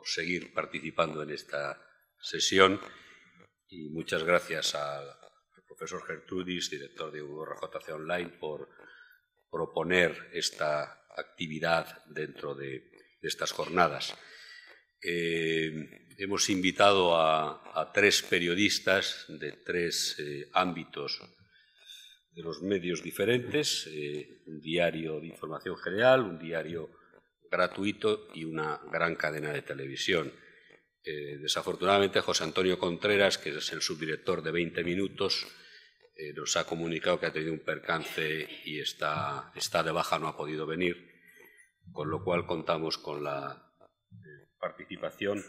por seguir participando en esta sesión y muchas gracias al, profesor Gertrudis, director de URJC Online, por proponer esta actividad dentro de, estas jornadas. Eh, hemos invitado a, tres periodistas de tres eh, ámbitos de los medios diferentes, eh, un diario de información general, un diario gratuito y una gran cadena de televisión. Eh, desafortunadamente, José Antonio Contreras, que es el subdirector de 20 Minutos, eh, nos ha comunicado que ha tenido un percance y está, está de baja, no ha podido venir, con lo cual contamos con la eh, participación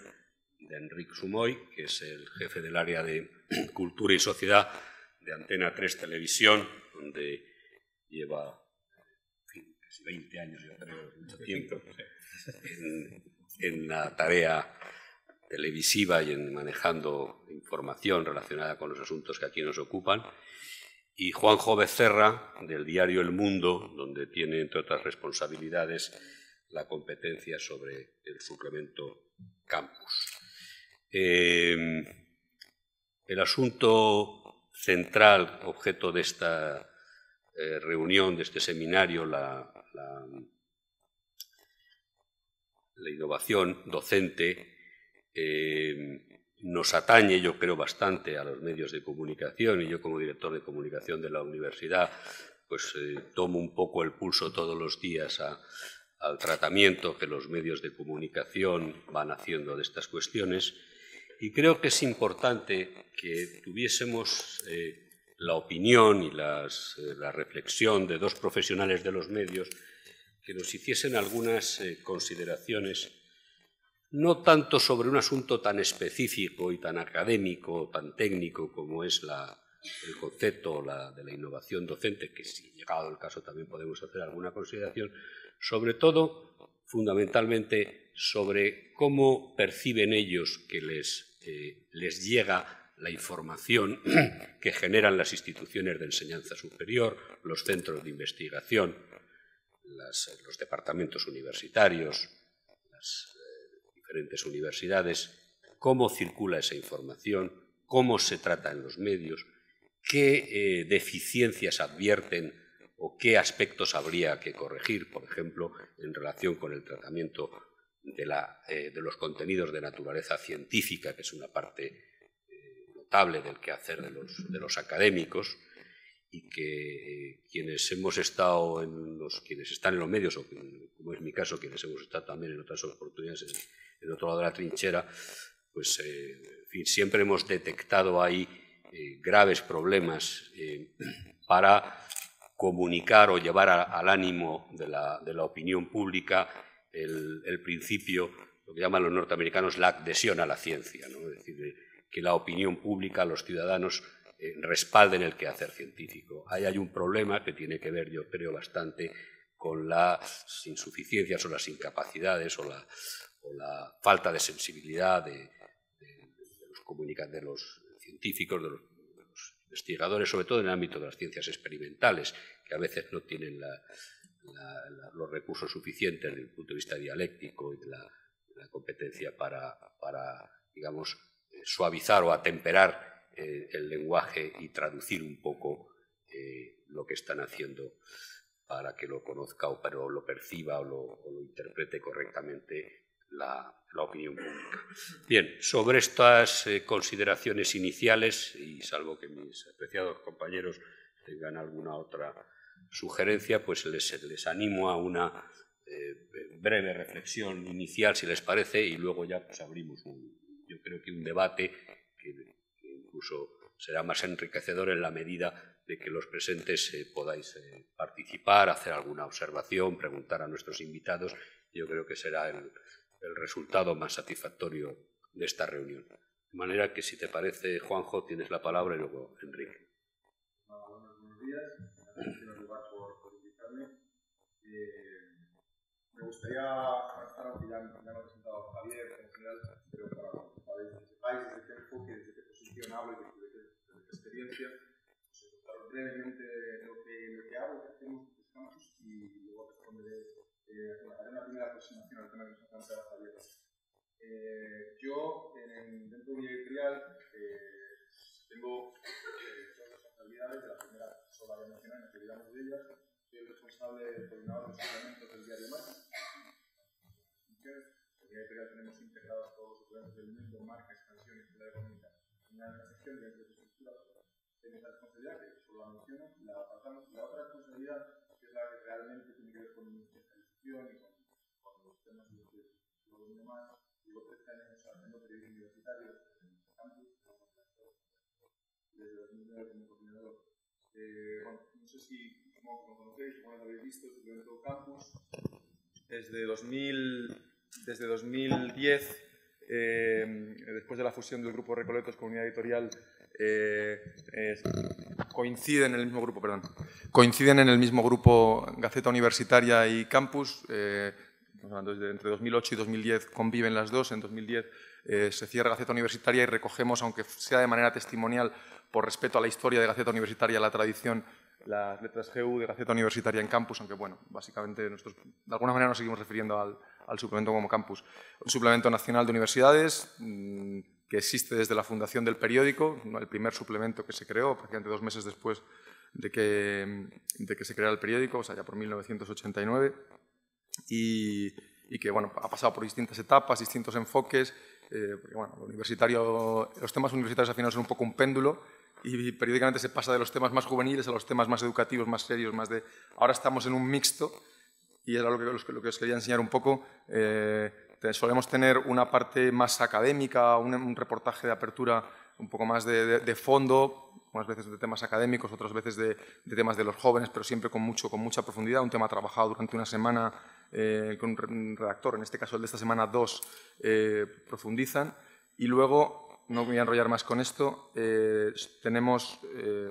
de Enrique Sumoy, que es el jefe del área de Cultura y Sociedad de Antena 3 Televisión, donde lleva 20 años, yo creo, mucho tiempo, en la tarea televisiva y en manejando información relacionada con los asuntos que aquí nos ocupan. Y Juanjo Becerra, del diario El Mundo, donde tiene, entre otras responsabilidades, la competencia sobre el suplemento Campus. Eh, el asunto central, objeto de esta eh, reunión, de este seminario, la, la innovación docente, eh, nos atañe, yo creo, bastante a los medios de comunicación. Y yo como director de comunicación de la universidad, pues eh, tomo un poco el pulso todos los días al tratamiento que los medios de comunicación van haciendo de estas cuestiones. Y creo que es importante que tuviésemos eh, la opinión y la reflexión de dos profesionales de los medios que nos hiciesen algunas consideraciones no tanto sobre un asunto tan específico y tan académico, tan técnico como es el concepto de la innovación docente, que si llegado el caso también podemos hacer alguna consideración, sobre todo, fundamentalmente, sobre cómo perciben ellos que les, eh, les llega la información que generan las instituciones de enseñanza superior, los centros de investigación, los departamentos universitarios, las diferentes universidades, cómo circula esa información, cómo se trata en los medios, qué eh, deficiencias advierten o qué aspectos habría que corregir, por ejemplo, en relación con el tratamiento de, eh, los contenidos de naturaleza científica, que es una parte eh, notable del quehacer de los, de los académicos, y que quienes hemos estado en los quienes están en los medios o como es mi caso quienes hemos estado también en otras oportunidades el otro lado de la trinchera, pues eh, siempre hemos detectado ahí eh, graves problemas eh, para comunicar o llevar al ánimo de la, opinión pública el, principio, lo que llaman los norteamericanos la adhesión a la ciencia, es decir, que la opinión pública, los ciudadanos, respalden el quehacer científico. Ahí hay un problema que tiene que ver, yo creo, bastante con las insuficiencias o las incapacidades o la, o la falta de sensibilidad de, los, de los científicos, de los, investigadores, sobre todo en el ámbito de las ciencias experimentales, que a veces no tienen los recursos suficientes desde el punto de vista dialéctico y de la, competencia para, digamos, suavizar o atemperar eh, el lenguaje y traducir un poco eh, lo que están haciendo para que lo conozca o pero lo perciba o lo interprete correctamente la, opinión pública. Bien, sobre estas eh, consideraciones iniciales, y salvo que mis apreciados compañeros tengan alguna otra sugerencia, pues les, les animo a una eh, breve reflexión inicial, si les parece, y luego ya pues, abrimos, un, yo creo que un debate que, incluso será más enriquecedor en la medida de que los presentes eh, podáis participar, hacer alguna observación, preguntar a nuestros invitados. Yo creo que será el, resultado más satisfactorio de esta reunión. De manera que, si te parece, Juanjo, tienes la palabra y luego Enrique. buenos días. Gracias en lugar por, invitarme. Eh, me gustaría, que ya, ya me ha presentado Javier, en general, pero para, para que sepáis desde qué enfoque, desde qué posición hablo y desde, desde qué experiencia, pues contaros brevemente lo que, lo que hago, que hacemos en campus y luego responderé eh, haré una primera aproximación al tema que nos ha planteado Javier. Eh, yo, dentro de mi editorial, eh, tengo eh, dos responsabilidades. La primera, solo la mencionar, que olvidamos de ellas. Soy el responsable del coordinador de los del diario Más. En mi editorial tenemos integrados suplementos del mundo, marca, expansión y de económica. Una sección de estructura de responsabilidad, que solo la menciono, la apartamos. La otra responsabilidad, que es la que realmente tiene que ver con mi especialización y con, con los temas en los que lo domino más, llevo 13 años haciendo periodismo universitario en el campus, desde 2009 como coordinador. Eh, bueno, no sé si como lo conocéis, como lo habéis visto, suplemento campus. Desde, 2000, desde 2010 eh, después de la fusión del grupo Recoletos con Unidad Editorial, eh, coinciden en el mismo grupo, perdón, coinciden en el mismo grupo Gaceta Universitaria y Campus. Eh, entre 2008 y 2010 conviven las dos. En 2010 se cierra Gaceta Universitaria y recogemos, aunque sea de manera testimonial, por respeto a la historia de Gaceta Universitaria, la tradición las letras GU de Gaceta Universitaria en campus, aunque bueno, básicamente nosotros de alguna manera nos seguimos refiriendo al, al suplemento como campus. Un suplemento nacional de universidades mm, que existe desde la fundación del periódico, el primer suplemento que se creó, prácticamente dos meses después de que, que se creara el periódico, o sea, ya por 1989, y, y que bueno, ha pasado por distintas etapas, distintos enfoques, eh, porque bueno, universitario, los temas universitarios al final son un poco un péndulo, y periódicamente se pasa de los temas más juveniles a los temas más educativos, más serios, más de... Ahora estamos en un mixto y era lo que, os quería enseñar un poco. Eh, solemos tener una parte más académica, un, reportaje de apertura un poco más de, fondo, unas veces de temas académicos, otras veces de, temas de los jóvenes, pero siempre con, mucho, con mucha profundidad. Un tema trabajado durante una semana eh, con un redactor, en este caso el de esta semana dos, eh, profundizan. Y luego no voy a enrollar más con esto. Eh, tenemos eh,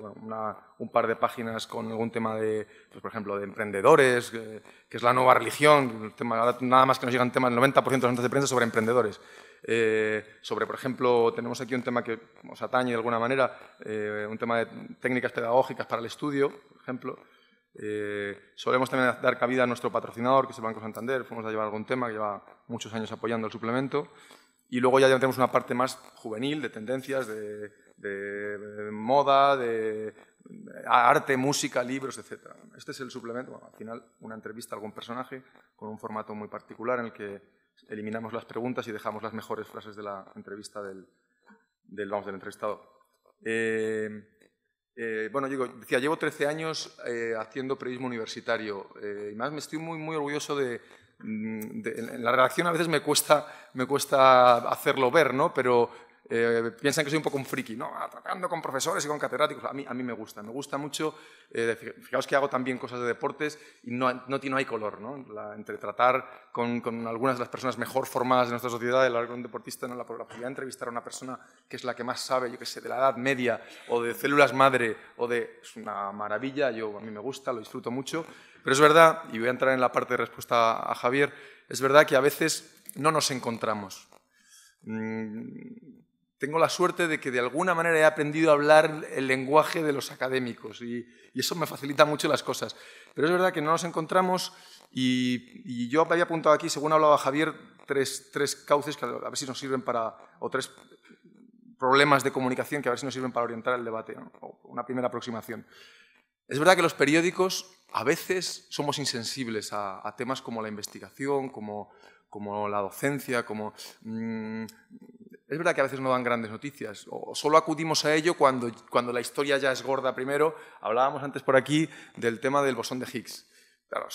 un par de páginas con algún tema de, pues, por ejemplo, de emprendedores, que es la nueva religión. nada más que nos llegan temas, el 90% de las notas de prensa sobre emprendedores. Eh, sobre, por ejemplo, tenemos aquí un tema que nos atañe de alguna manera, un tema de técnicas pedagógicas para el estudio, por ejemplo. solemos también dar cabida a nuestro patrocinador, que es el Banco Santander. Fuimos a llevar algún tema que lleva muchos años apoyando el suplemento. Y luego ya tenemos una parte más juvenil, de tendencias, de, moda, de arte, música, libros, etc. Este es el suplemento, al final una entrevista a algún personaje con un formato muy particular en el que eliminamos las preguntas y dejamos las mejores frases de la entrevista del, del, vamos, del entrevistado. Eh, eh, bueno, digo, decía, llevo 13 años eh, haciendo periodismo universitario y más me estoy muy, muy orgulloso de, Mm, en la redacción a veces me cuesta, me cuesta hacerlo ver, ¿no? pero eh, piensan que soy un poco un friki, ¿no? Ah, tratando con profesores y con catedráticos. A mí, a mí me gusta, me gusta mucho. Eh, fijaos que hago también cosas de deportes y no, no, no hay color, ¿no? entre tratar con, con, algunas de las personas mejor formadas de nuestra sociedad, el de un deportista, ¿no? la, posibilidad de entrevistar a una persona que es la que más sabe, yo qué sé, de la edad media o de células madre o de... Es una maravilla, yo, a mí me gusta, lo disfruto mucho. Pero es verdad, y voy a entrar en la parte de respuesta a Javier, es verdad que a veces no nos encontramos. Mm, tengo la suerte de que de alguna manera he aprendido a hablar el lenguaje de los académicos y, eso me facilita mucho las cosas. Pero es verdad que no nos encontramos y, yo había apuntado aquí, según hablaba Javier, tres, tres, cauces que a ver si nos sirven para, o tres problemas de comunicación que a ver si nos sirven para orientar el debate, o una primera aproximación. Es verdad que los periódicos a veces somos insensibles a, temas como la investigación, como, como la docencia, como... Mm, es verdad que a veces no dan grandes noticias, o solo acudimos a ello cuando, cuando la historia ya es gorda primero. Hablábamos antes por aquí del tema del bosón de Higgs. Claro,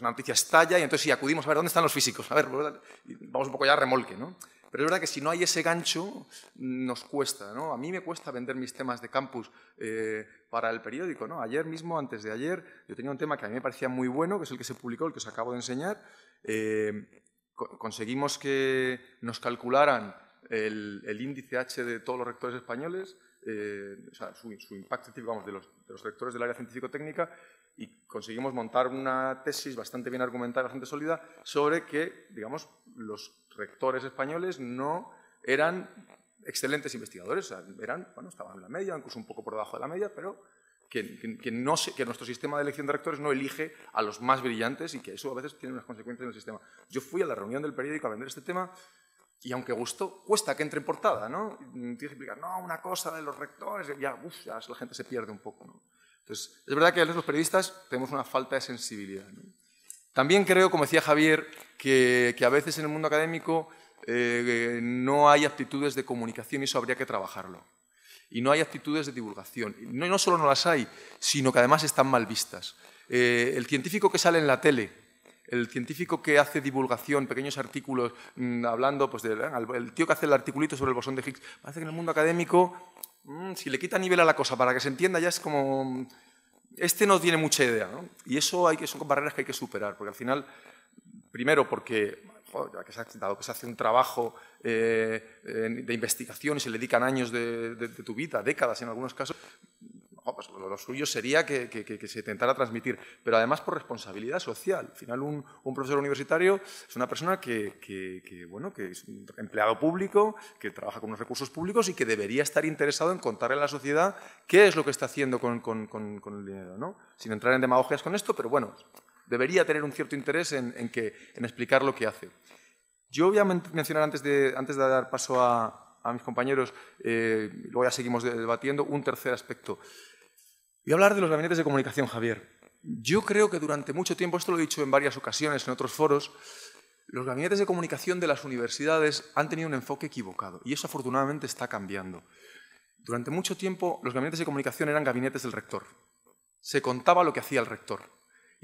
la noticia estalla y entonces sí acudimos a ver dónde están los físicos. A ver, vamos un poco ya a remolque, ¿no? Pero es verdad que si no hay ese gancho, nos cuesta. ¿no? A mí me cuesta vender mis temas de campus eh, para el periódico. ¿no? Ayer mismo, antes de ayer, yo tenía un tema que a mí me parecía muy bueno, que es el que se publicó, el que os acabo de enseñar. Eh, conseguimos que nos calcularan el, índice H de todos los rectores españoles, eh, o sea, su, impacto de los rectores del área científico-técnica, y conseguimos montar una tesis bastante bien argumentada, bastante sólida, sobre que, digamos, los rectores españoles no eran excelentes investigadores, eran, bueno, estaban en la media, incluso un poco por debajo de la media, pero que, que, no que nuestro sistema de elección de rectores no elige a los más brillantes y que eso a veces tiene unas consecuencias en el sistema. Yo fui a la reunión del periódico a vender este tema y aunque gustó, cuesta que entre en portada, ¿no? Tienes que explicar, no, una cosa de los rectores, ya, uf, ya la gente se pierde un poco, ¿no? Entonces, es verdad que los periodistas tenemos una falta de sensibilidad. También creo, como decía Javier, que, a veces en el mundo académico eh, no hay aptitudes de comunicación y eso habría que trabajarlo. Y no hay actitudes de divulgación. No, no solo no las hay, sino que además están mal vistas. Eh, el científico que sale en la tele, el científico que hace divulgación, pequeños artículos, mm, hablando, pues, del el tío que hace el articulito sobre el bosón de Higgs, parece que en el mundo académico, mm, si le quita nivel a la cosa para que se entienda, ya es como... Este no tiene mucha idea, ¿no? Y eso hay que, son barreras que hay que superar, porque al final, primero porque ya que se ha, dado que se hace un trabajo eh, de investigación y se le dedican años de, tu vida, décadas en algunos casos, pues lo, suyo sería que, se intentara transmitir, pero además por responsabilidad social. Al final, un, profesor universitario es una persona que, bueno, que es un empleado público, que trabaja con los recursos públicos y que debería estar interesado en contarle a la sociedad qué es lo que está haciendo con, el dinero. ¿no? Sin entrar en demagogias con esto, pero bueno, debería tener un cierto interés en, explicar lo que hace. Yo voy a mencionar antes de, antes de dar paso a, mis compañeros, eh, luego ya seguimos debatiendo, un tercer aspecto. Voy a hablar de los gabinetes de comunicación, Javier. Yo creo que durante mucho tiempo, esto lo he dicho en varias ocasiones en otros foros, los gabinetes de comunicación de las universidades han tenido un enfoque equivocado y eso afortunadamente está cambiando. Durante mucho tiempo los gabinetes de comunicación eran gabinetes del rector. Se contaba lo que hacía el rector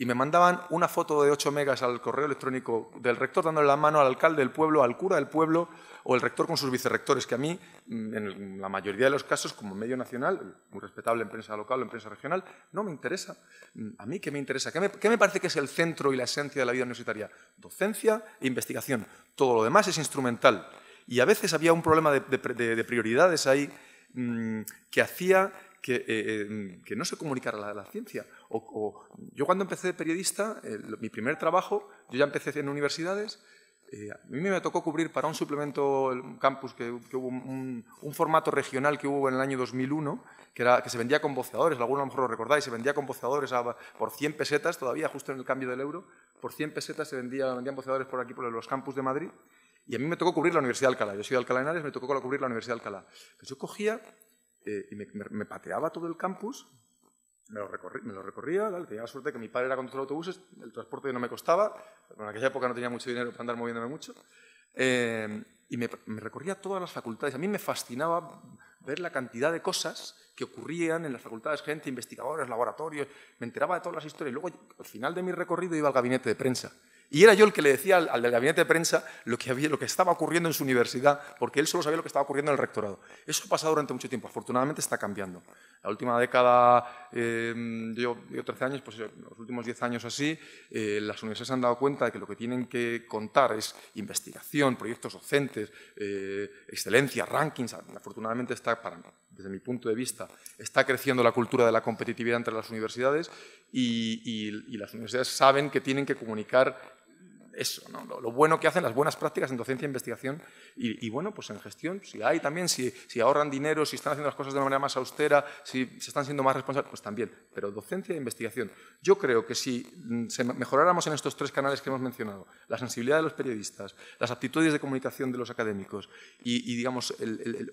y me mandaban una foto de 8 megas al correo electrónico del rector dándole la mano al alcalde del pueblo, al cura del pueblo o el rector con sus vicerrectores, que a mí, mm, en la mayoría de los casos, como medio nacional, muy respetable en prensa local o en prensa regional, no me interesa. Mm, ¿A mí qué me interesa? ¿Qué me, qué me parece que es el centro y la esencia de la vida universitaria? Docencia e investigación. Todo lo demás es instrumental. Y a veces había un problema de, de prioridades ahí mm, que hacía que, eh, que, no se comunicara la, ciencia. O, yo cuando empecé de periodista, mi primer trabajo, yo ya empecé en universidades, eh, a mí me tocó cubrir para un suplemento, el campus, que, hubo un, formato regional que hubo en el año 2001, que, se vendía con voceadores, algunos a lo mejor lo recordáis, se vendía con voceadores por 100 pesetas, todavía justo en el cambio del euro, por 100 pesetas se vendía, vendían voceadores por aquí, por los campus de Madrid, y a mí me tocó cubrir la Universidad de Alcalá. Yo soy de Alcalá de Henares, me tocó cubrir la Universidad de Alcalá. Pues yo cogía eh, y me, pateaba todo el campus, me lo, me lo recorría, tenía la suerte que mi padre era conductor de autobuses, el transporte no me costaba, en aquella época no tenía mucho dinero para andar moviéndome mucho, eh, y me, recorría todas las facultades. A mí me fascinaba ver la cantidad de cosas que ocurrían en las facultades, gente, investigadores, laboratorios, me enteraba de todas las historias. Y luego, al final de mi recorrido, iba al gabinete de prensa y era yo el que le decía al, del gabinete de prensa lo que, había, lo que estaba ocurriendo en su universidad, porque él solo sabía lo que estaba ocurriendo en el rectorado. Eso ha pasado durante mucho tiempo, afortunadamente está cambiando. La última década, eh, yo, 13 años, pues los últimos 10 años así, eh, las universidades han dado cuenta de que lo que tienen que contar es investigación, proyectos docentes, eh, excelencia, rankings. Afortunadamente está, para, desde mi punto de vista, está creciendo la cultura de la competitividad entre las universidades y las universidades saben que tienen que comunicar eso, lo, bueno que hacen las buenas prácticas en docencia e investigación y, bueno, pues en gestión, si hay también, si, si, ahorran dinero, si están haciendo las cosas de una manera más austera, si se están siendo más responsables, pues también, pero docencia e investigación. Yo creo que si mm, mejoráramos en estos tres canales que hemos mencionado, la sensibilidad de los periodistas, las aptitudes de comunicación de los académicos y, digamos,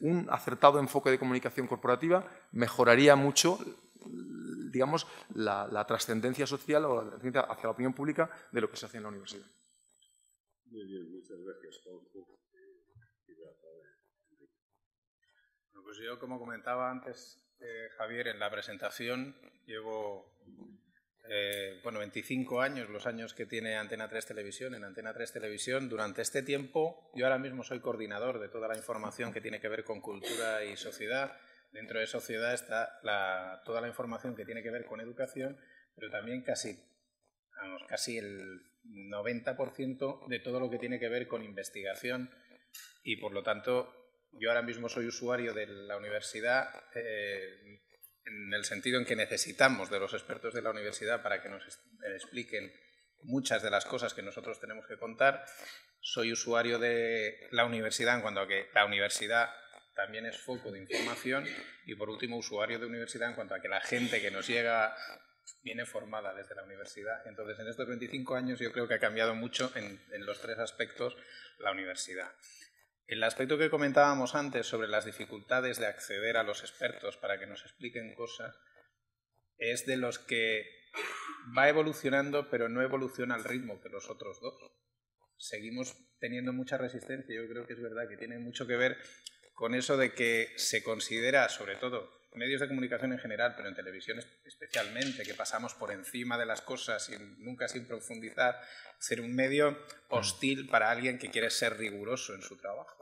un acertado enfoque de comunicación corporativa, mejoraría mucho digamos, la, la trascendencia social o la trascendencia hacia la opinión pública de lo que se hace en la universidad. Muy bien, muchas gracias, Bueno, pues yo, como comentaba antes eh, Javier en la presentación, llevo eh, bueno, 25 años, los años que tiene Antena 3 Televisión. En Antena 3 Televisión, durante este tiempo, yo ahora mismo soy coordinador de toda la información que tiene que ver con cultura y sociedad. Dentro de sociedad está toda la información que tiene que ver con educación, pero también casi, vamos, casi el 90% de todo lo que tiene que ver con investigación y por lo tanto yo ahora mismo soy usuario de la universidad eh, en el sentido en que necesitamos de los expertos de la universidad para que nos expliquen muchas de las cosas que nosotros tenemos que contar. Soy usuario de la universidad en cuanto a que la universidad también es foco de información y por último usuario de universidad en cuanto a que la gente que nos llega viene formada desde la universidad. Entonces, en estos 25 años yo creo que ha cambiado mucho en, los tres aspectos la universidad. El aspecto que comentábamos antes sobre las dificultades de acceder a los expertos para que nos expliquen cosas es de los que va evolucionando, pero no evoluciona al ritmo que los otros dos. Seguimos teniendo mucha resistencia. Yo creo que es verdad que tiene mucho que ver con eso de que se considera, sobre todo medios de comunicación en general, pero en televisión especialmente, que pasamos por encima de las cosas y nunca sin profundizar, ser un medio hostil para alguien que quiere ser riguroso en su trabajo.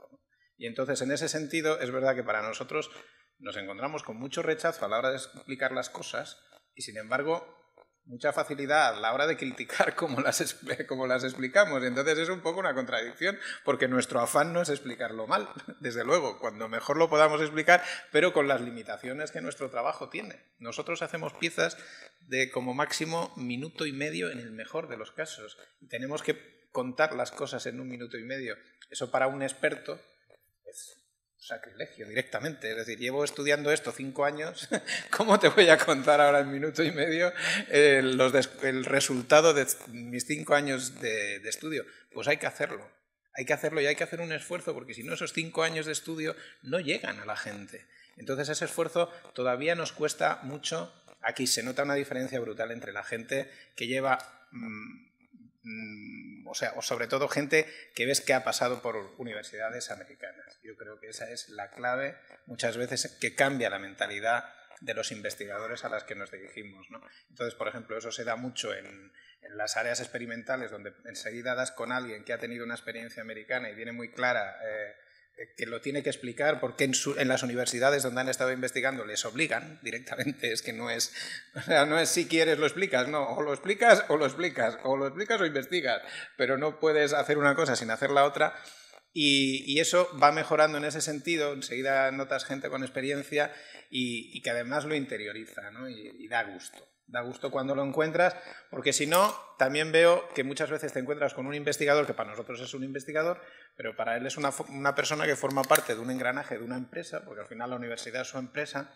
Y entonces, en ese sentido, es verdad que para nosotros nos encontramos con mucho rechazo a la hora de explicar las cosas y, sin embargo, mucha facilidad a la hora de criticar como las, como las explicamos. Entonces es un poco una contradicción, porque nuestro afán no es explicarlo mal, desde luego, cuando mejor lo podamos explicar, pero con las limitaciones que nuestro trabajo tiene. Nosotros hacemos piezas de como máximo minuto y medio en el mejor de los casos. Tenemos que contar las cosas en un minuto y medio. Eso para un experto es sacrilegio directamente. Es decir, llevo estudiando esto cinco años, ¿cómo te voy a contar ahora en minuto y medio el, el resultado de mis cinco años de, estudio? Pues hay que hacerlo. Hay que hacerlo y hay que hacer un esfuerzo porque si no esos cinco años de estudio no llegan a la gente. Entonces ese esfuerzo todavía nos cuesta mucho. Aquí se nota una diferencia brutal entre la gente que lleva... Mm, o sea, o sobre todo gente que ves que ha pasado por universidades americanas yo creo que esa es la clave muchas veces que cambia la mentalidad de los investigadores a las que nos dirigimos. Entonces, por ejemplo, eso se da mucho en, las áreas experimentales, donde enseguida das con alguien que ha tenido una experiencia americana y viene muy clara eh, que lo tiene que explicar, porque en, en, las universidades donde han estado investigando les obligan directamente, es que no es, no es si quieres lo explicas, no, o lo explicas o lo explicas, o lo explicas o investigas, pero no puedes hacer una cosa sin hacer la otra y, eso va mejorando en ese sentido, enseguida notas gente con experiencia y, que además lo interioriza ¿no? y, da gusto. Da gusto cuando lo encuentras, porque si no, también veo que muchas veces te encuentras con un investigador que para nosotros es un investigador, pero para él es una, persona que forma parte de un engranaje de una empresa, porque al final la universidad es su empresa,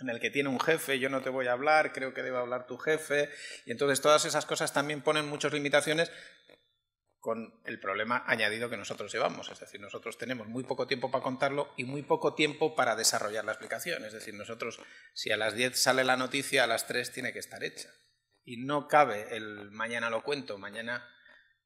en el que tiene un jefe, yo no te voy a hablar, creo que debe hablar tu jefe, y entonces todas esas cosas también ponen muchas limitaciones con el problema añadido que nosotros llevamos. Es decir, nosotros tenemos muy poco tiempo para contarlo y muy poco tiempo para desarrollar la explicación. Es decir, nosotros, si a las 10 sale la noticia, a las 3 tiene que estar hecha. Y no cabe el mañana lo cuento, mañana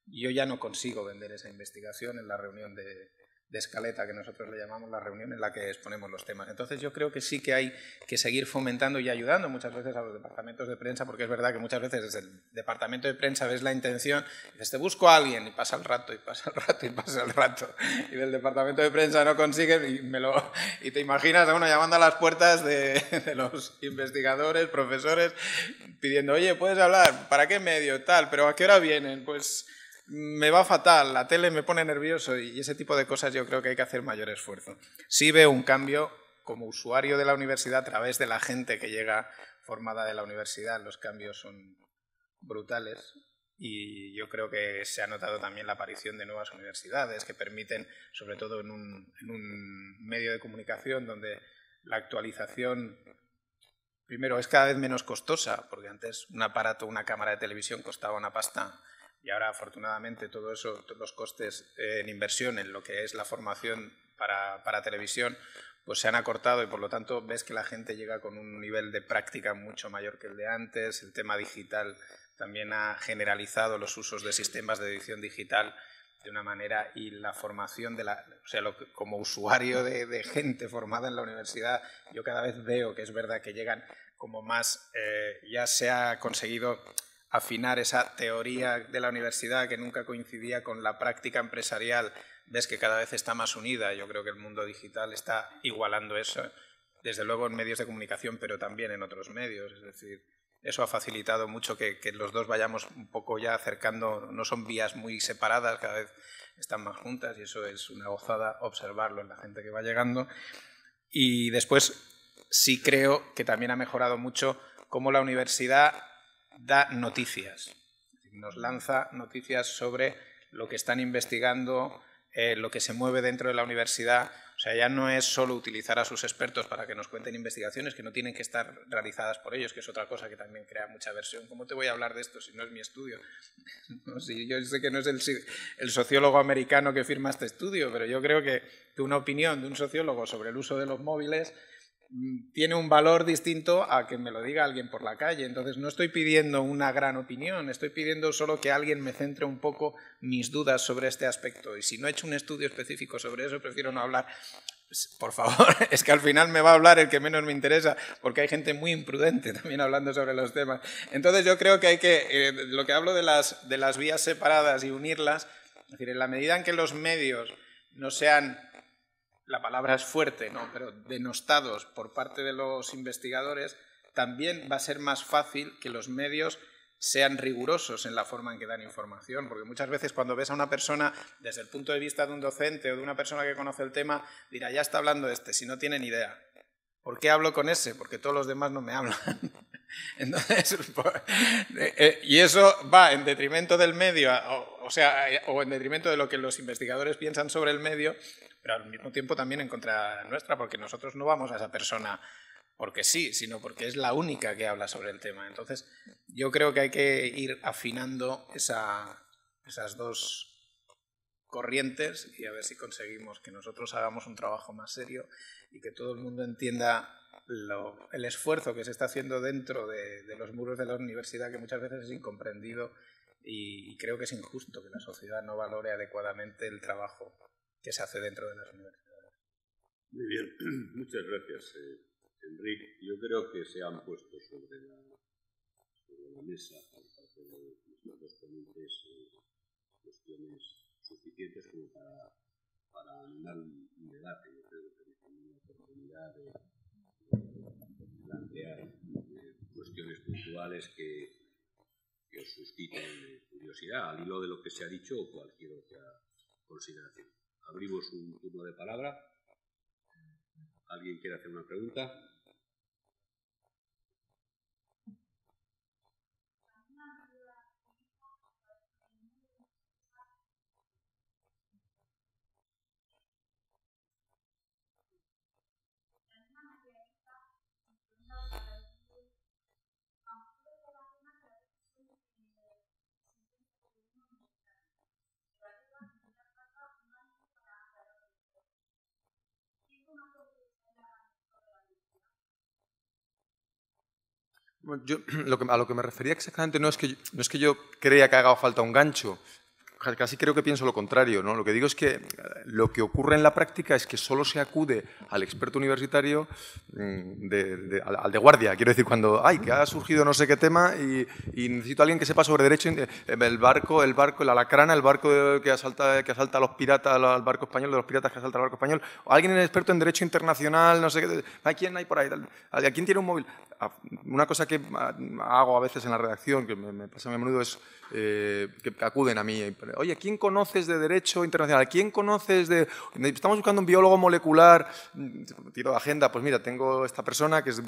yo ya no consigo vender esa investigación en la reunión de, de escaleta que nosotros le llamamos la reunión en la que exponemos los temas. Entonces yo creo que sí que hay que seguir fomentando y ayudando muchas veces a los departamentos de prensa, porque es verdad que muchas veces desde el departamento de prensa ves la intención, dices, te busco a alguien y pasa el rato y pasa el rato y pasa el rato, y del departamento de prensa no consigues y, me lo, y te imaginas a uno llamando a las puertas de, de los investigadores, profesores, pidiendo, oye, ¿puedes hablar? ¿Para qué medio? Tal, pero ¿a qué hora vienen? Pues me va fatal, la tele me pone nervioso y ese tipo de cosas yo creo que hay que hacer mayor esfuerzo. Sí veo un cambio como usuario de la universidad a través de la gente que llega formada de la universidad, los cambios son brutales y yo creo que se ha notado también la aparición de nuevas universidades que permiten, sobre todo en un, en un medio de comunicación donde la actualización primero es cada vez menos costosa, porque antes un aparato, una cámara de televisión costaba una pasta y ahora afortunadamente todo eso, todos los costes en inversión en lo que es la formación para, para, televisión, pues se han acortado y por lo tanto ves que la gente llega con un nivel de práctica mucho mayor que el de antes. El tema digital también ha generalizado los usos de sistemas de edición digital de una manera y la formación de la, o sea, como usuario de, de, gente formada en la universidad, yo cada vez veo que es verdad que llegan como más, eh, ya se ha conseguido afinar esa teoría de la universidad que nunca coincidía con la práctica empresarial, ves que cada vez está más unida. Yo creo que el mundo digital está igualando eso, desde luego en medios de comunicación, pero también en otros medios. Es decir, eso ha facilitado mucho que, los dos vayamos un poco ya acercando, no son vías muy separadas, cada vez están más juntas y eso es una gozada observarlo en la gente que va llegando. Y después sí creo que también ha mejorado mucho cómo la universidad da noticias, nos lanza noticias sobre lo que están investigando eh, lo que se mueve dentro de la universidad. O sea, ya no es solo utilizar a sus expertos para que nos cuenten investigaciones que no tienen que estar realizadas por ellos, que es otra cosa que también crea mucha aversión. ¿Cómo te voy a hablar de esto si no es mi estudio? No, si yo sé que no es el, el, sociólogo americano que firma este estudio, pero yo creo que una opinión de un sociólogo sobre el uso de los móviles tiene un valor distinto a que me lo diga alguien por la calle. Entonces no estoy pidiendo una gran opinión, estoy pidiendo solo que alguien me centre un poco mis dudas sobre este aspecto. Y si no he hecho un estudio específico sobre eso, prefiero no hablar. Pues, por favor, es que al final me va a hablar el que menos me interesa, porque hay gente muy imprudente también hablando sobre los temas. Entonces yo creo que hay que, eh, lo que hablo de las, de las vías separadas y unirlas, es decir, en la medida en que los medios no sean la palabra es fuerte, ¿no? pero denostados por parte de los investigadores, también va a ser más fácil que los medios sean rigurosos en la forma en que dan información, porque muchas veces cuando ves a una persona desde el punto de vista de un docente o de una persona que conoce el tema, dirá, ya está hablando este, si no tiene ni idea. ¿Por qué hablo con ese? Porque todos los demás no me hablan. Entonces, eh, eh, y eso va en detrimento del medio, o, sea, eh, o en detrimento de lo que los investigadores piensan sobre el medio, pero al mismo tiempo también en contra nuestra, porque nosotros no vamos a esa persona porque sí, sino porque es la única que habla sobre el tema. Entonces, yo creo que hay que ir afinando esas dos corrientes y a ver si conseguimos que nosotros hagamos un trabajo más serio y que todo el mundo entienda el esfuerzo que se está haciendo dentro de, los muros de la universidad, que muchas veces es incomprendido y, creo que es injusto que la sociedad no valore adecuadamente el trabajo que se hace dentro de las universidades. Muy bien, muchas gracias, eh, Enrique. Yo creo que se han puesto sobre la, mesa por parte de los dos ponentes eh, cuestiones suficientes como para, para animar un, debate. De plantear eh, cuestiones puntuales que, que os susciten curiosidad al hilo de lo que se ha dicho o cualquier otra consideración. Abrimos un turno de palabra. ¿Alguien quiere hacer una pregunta? Yo, lo que, a lo que me refería exactamente no es, que, no es que yo crea que haga falta un gancho, casi creo que pienso lo contrario. ¿no? Lo que digo es que eh, lo que ocurre en la práctica es que solo se acude al experto universitario mm, al, de guardia. Quiero decir, cuando ay, que ha surgido no sé qué tema y, necesito a alguien que sepa sobre derecho, eh, el barco, el barco, la alacrana, el barco que asalta, que asalta a los piratas, al barco español, de los piratas que asalta al barco español, o alguien experto en derecho internacional, no sé qué. ¿A quién hay por ahí? ¿A quién tiene un móvil? Una cosa que hago a veces en la redacción, que me, pasa a menudo, es eh, que acuden a mí. Oye, ¿quién conoces de derecho internacional? ¿Quién conoces de...? Estamos buscando un biólogo molecular. Tiro de agenda, pues mira, tengo esta persona que es...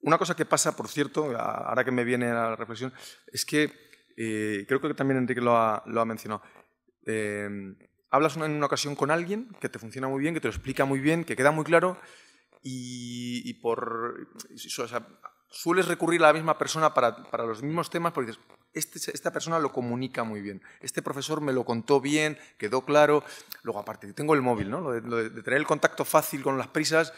Una cosa que pasa, por cierto, ahora que me viene a la reflexión, es que eh, creo que también Enrique lo ha, mencionado. Eh, hablas en una ocasión con alguien que te funciona muy bien, que te lo explica muy bien, que queda muy claro y, por, sueles recurrir a la misma persona para, para los mismos temas porque dices, este, esta persona lo comunica muy bien, este profesor me lo contó bien, quedó claro. Luego, aparte, tengo el móvil, ¿no? lo, de, tener el contacto fácil con las prisas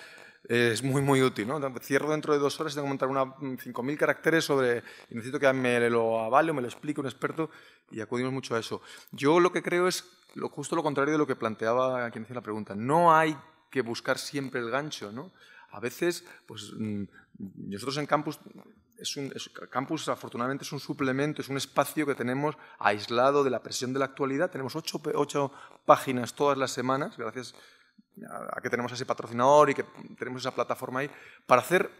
es muy, muy útil. ¿no? Cierro dentro de dos horas y tengo que montar una 5.000 caracteres sobre... Y necesito que me lo avale o me lo explique un experto y acudimos mucho a eso. Yo lo que creo es lo, justo lo contrario de lo que planteaba quien hacía la pregunta. No hay que buscar siempre el gancho, ¿no? A veces, pues mm, nosotros en campus, es un, campus afortunadamente es un suplemento, es un espacio que tenemos aislado de la presión de la actualidad. Tenemos ocho, ocho páginas todas las semanas, gracias a que tenemos ese patrocinador y que tenemos esa plataforma ahí, para hacer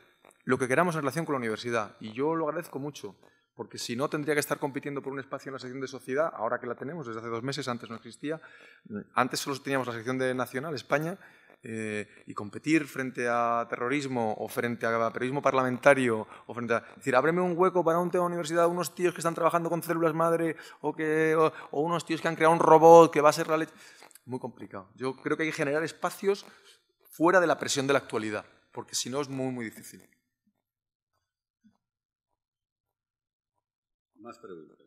lo que queramos en relación con la universidad. Y yo lo agradezco mucho, porque si no tendría que estar compitiendo por un espacio en la sección de sociedad, ahora que la tenemos desde hace dos meses, antes no existía. Antes solo teníamos la sección de Nacional, España, eh, y competir frente a terrorismo o frente a periodismo parlamentario o frente a decir, ábreme un hueco para un tema de universidad, unos tíos que están trabajando con células madre o, que, o, unos tíos que han creado un robot que va a ser la leche. muy complicado. Yo creo que hay que generar espacios fuera de la presión de la actualidad, porque si no es muy, muy difícil. Más preguntas.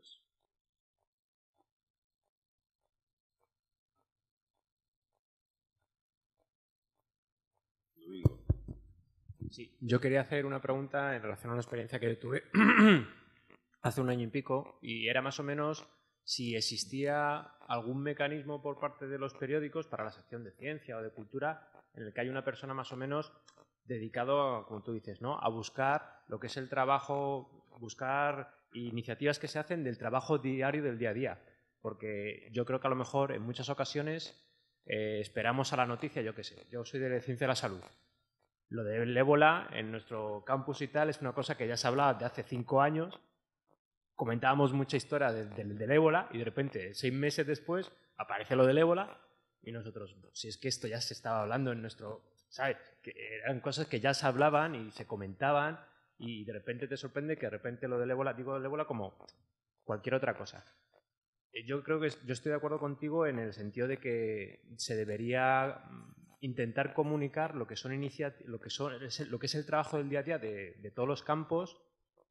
Sí, yo quería hacer una pregunta en relación a una experiencia que tuve hace un año y pico y era más o menos si existía algún mecanismo por parte de los periódicos para la sección de ciencia o de cultura en el que hay una persona más o menos dedicado, como tú dices, ¿no? a buscar lo que es el trabajo, buscar iniciativas que se hacen del trabajo diario del día a día. Porque yo creo que a lo mejor en muchas ocasiones eh, esperamos a la noticia, yo qué sé, yo soy de ciencia de la salud. Lo del ébola en nuestro campus y tal es una cosa que ya se hablaba de hace cinco años. Comentábamos mucha historia del ébola y de repente, seis meses después, aparece lo del ébola y nosotros, si es que esto ya se estaba hablando en nuestro, ¿sabes? Que eran cosas que ya se hablaban y se comentaban y de repente te sorprende que de repente lo del ébola, digo del ébola como cualquier otra cosa. Eh, yo creo que yo estoy de acuerdo contigo en el sentido de que se debería intentar comunicar lo que son lo que son lo que es el trabajo del día a día de, todos los campos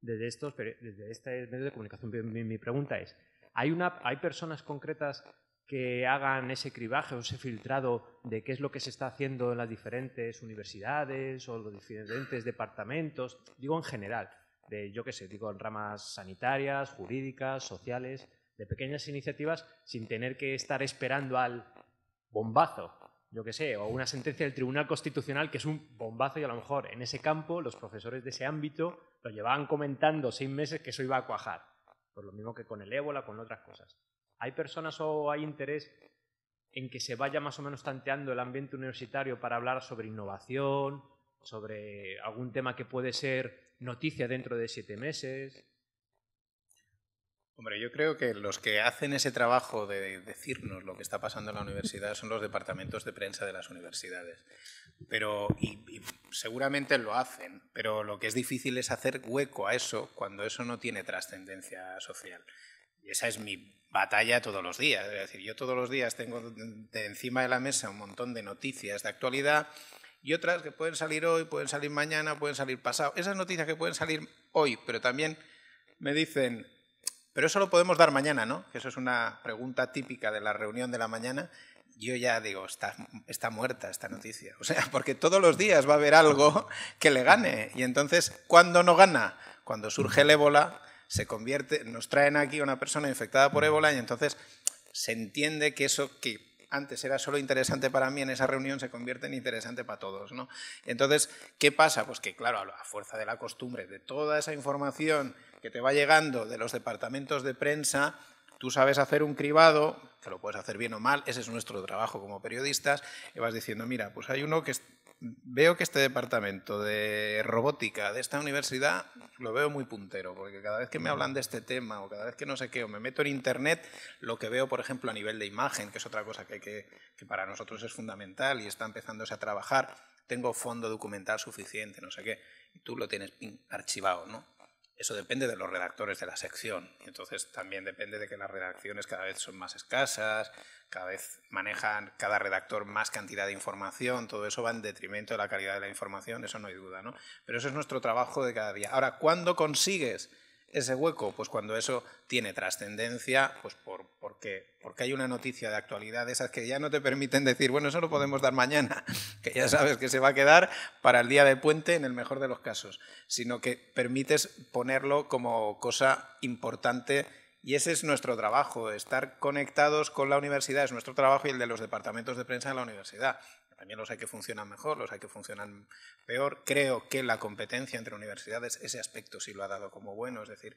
desde estos desde este medio de comunicación. Mi, pregunta es, ¿hay una hay personas concretas que hagan ese cribaje o ese filtrado de qué es lo que se está haciendo en las diferentes universidades o los diferentes departamentos, digo en general, de yo qué sé, digo en ramas sanitarias, jurídicas, sociales, de pequeñas iniciativas sin tener que estar esperando al bombazo yo qué sé, o una sentencia del Tribunal Constitucional que es un bombazo y a lo mejor en ese campo los profesores de ese ámbito lo llevaban comentando seis meses que eso iba a cuajar. Por lo mismo que con el ébola, con otras cosas. ¿Hay personas o hay interés en que se vaya más o menos tanteando el ambiente universitario para hablar sobre innovación, sobre algún tema que puede ser noticia dentro de siete meses? Hombre, yo creo que los que hacen ese trabajo de decirnos lo que está pasando en la universidad son los departamentos de prensa de las universidades. Pero, y, seguramente lo hacen, pero lo que es difícil es hacer hueco a eso cuando eso no tiene trascendencia social. Y esa es mi batalla todos los días. Es decir, yo todos los días tengo de encima de la mesa un montón de noticias de actualidad y otras que pueden salir hoy, pueden salir mañana, pueden salir pasado. Esas noticias que pueden salir hoy, pero también me dicen, pero eso lo podemos dar mañana, ¿no? Que eso es una pregunta típica de la reunión de la mañana. Yo ya digo, está, está muerta esta noticia. O sea, porque todos los días va a haber algo que le gane. Y entonces, ¿cuándo no gana? Cuando surge el ébola, se convierte, nos traen aquí una persona infectada por ébola y entonces se entiende que eso que antes era solo interesante para mí en esa reunión se convierte en interesante para todos. ¿no? Entonces, ¿qué pasa? Pues que, claro, a fuerza de la costumbre, de toda esa información que te va llegando de los departamentos de prensa, tú sabes hacer un cribado, que lo puedes hacer bien o mal, ese es nuestro trabajo como periodistas, y vas diciendo, mira, pues hay uno que veo que este departamento de robótica de esta universidad lo veo muy puntero, porque cada vez que me hablan de este tema o cada vez que no sé qué, o me meto en Internet, lo que veo, por ejemplo, a nivel de imagen, que es otra cosa que, que, para nosotros es fundamental y está empezándose a trabajar, tengo fondo documental suficiente, no sé qué, y tú lo tienes archivado, ¿no? Eso depende de los redactores de la sección. Entonces también depende de que las redacciones cada vez son más escasas, cada vez manejan cada redactor más cantidad de información, todo eso va en detrimento de la calidad de la información, eso no hay duda, ¿no? Pero eso es nuestro trabajo de cada día. Ahora, ¿cuándo consigues ese hueco? Pues cuando eso tiene trascendencia, pues por, porque, porque hay una noticia de actualidad esas que ya no te permiten decir, bueno, eso lo podemos dar mañana, que ya sabes que se va a quedar para el día de puente en el mejor de los casos, sino que permites ponerlo como cosa importante y ese es nuestro trabajo, estar conectados con la universidad, es nuestro trabajo y el de los departamentos de prensa de la universidad. También los hay que funcionan mejor, los hay que funcionan peor. Creo que la competencia entre universidades, ese aspecto sí lo ha dado como bueno. Es decir,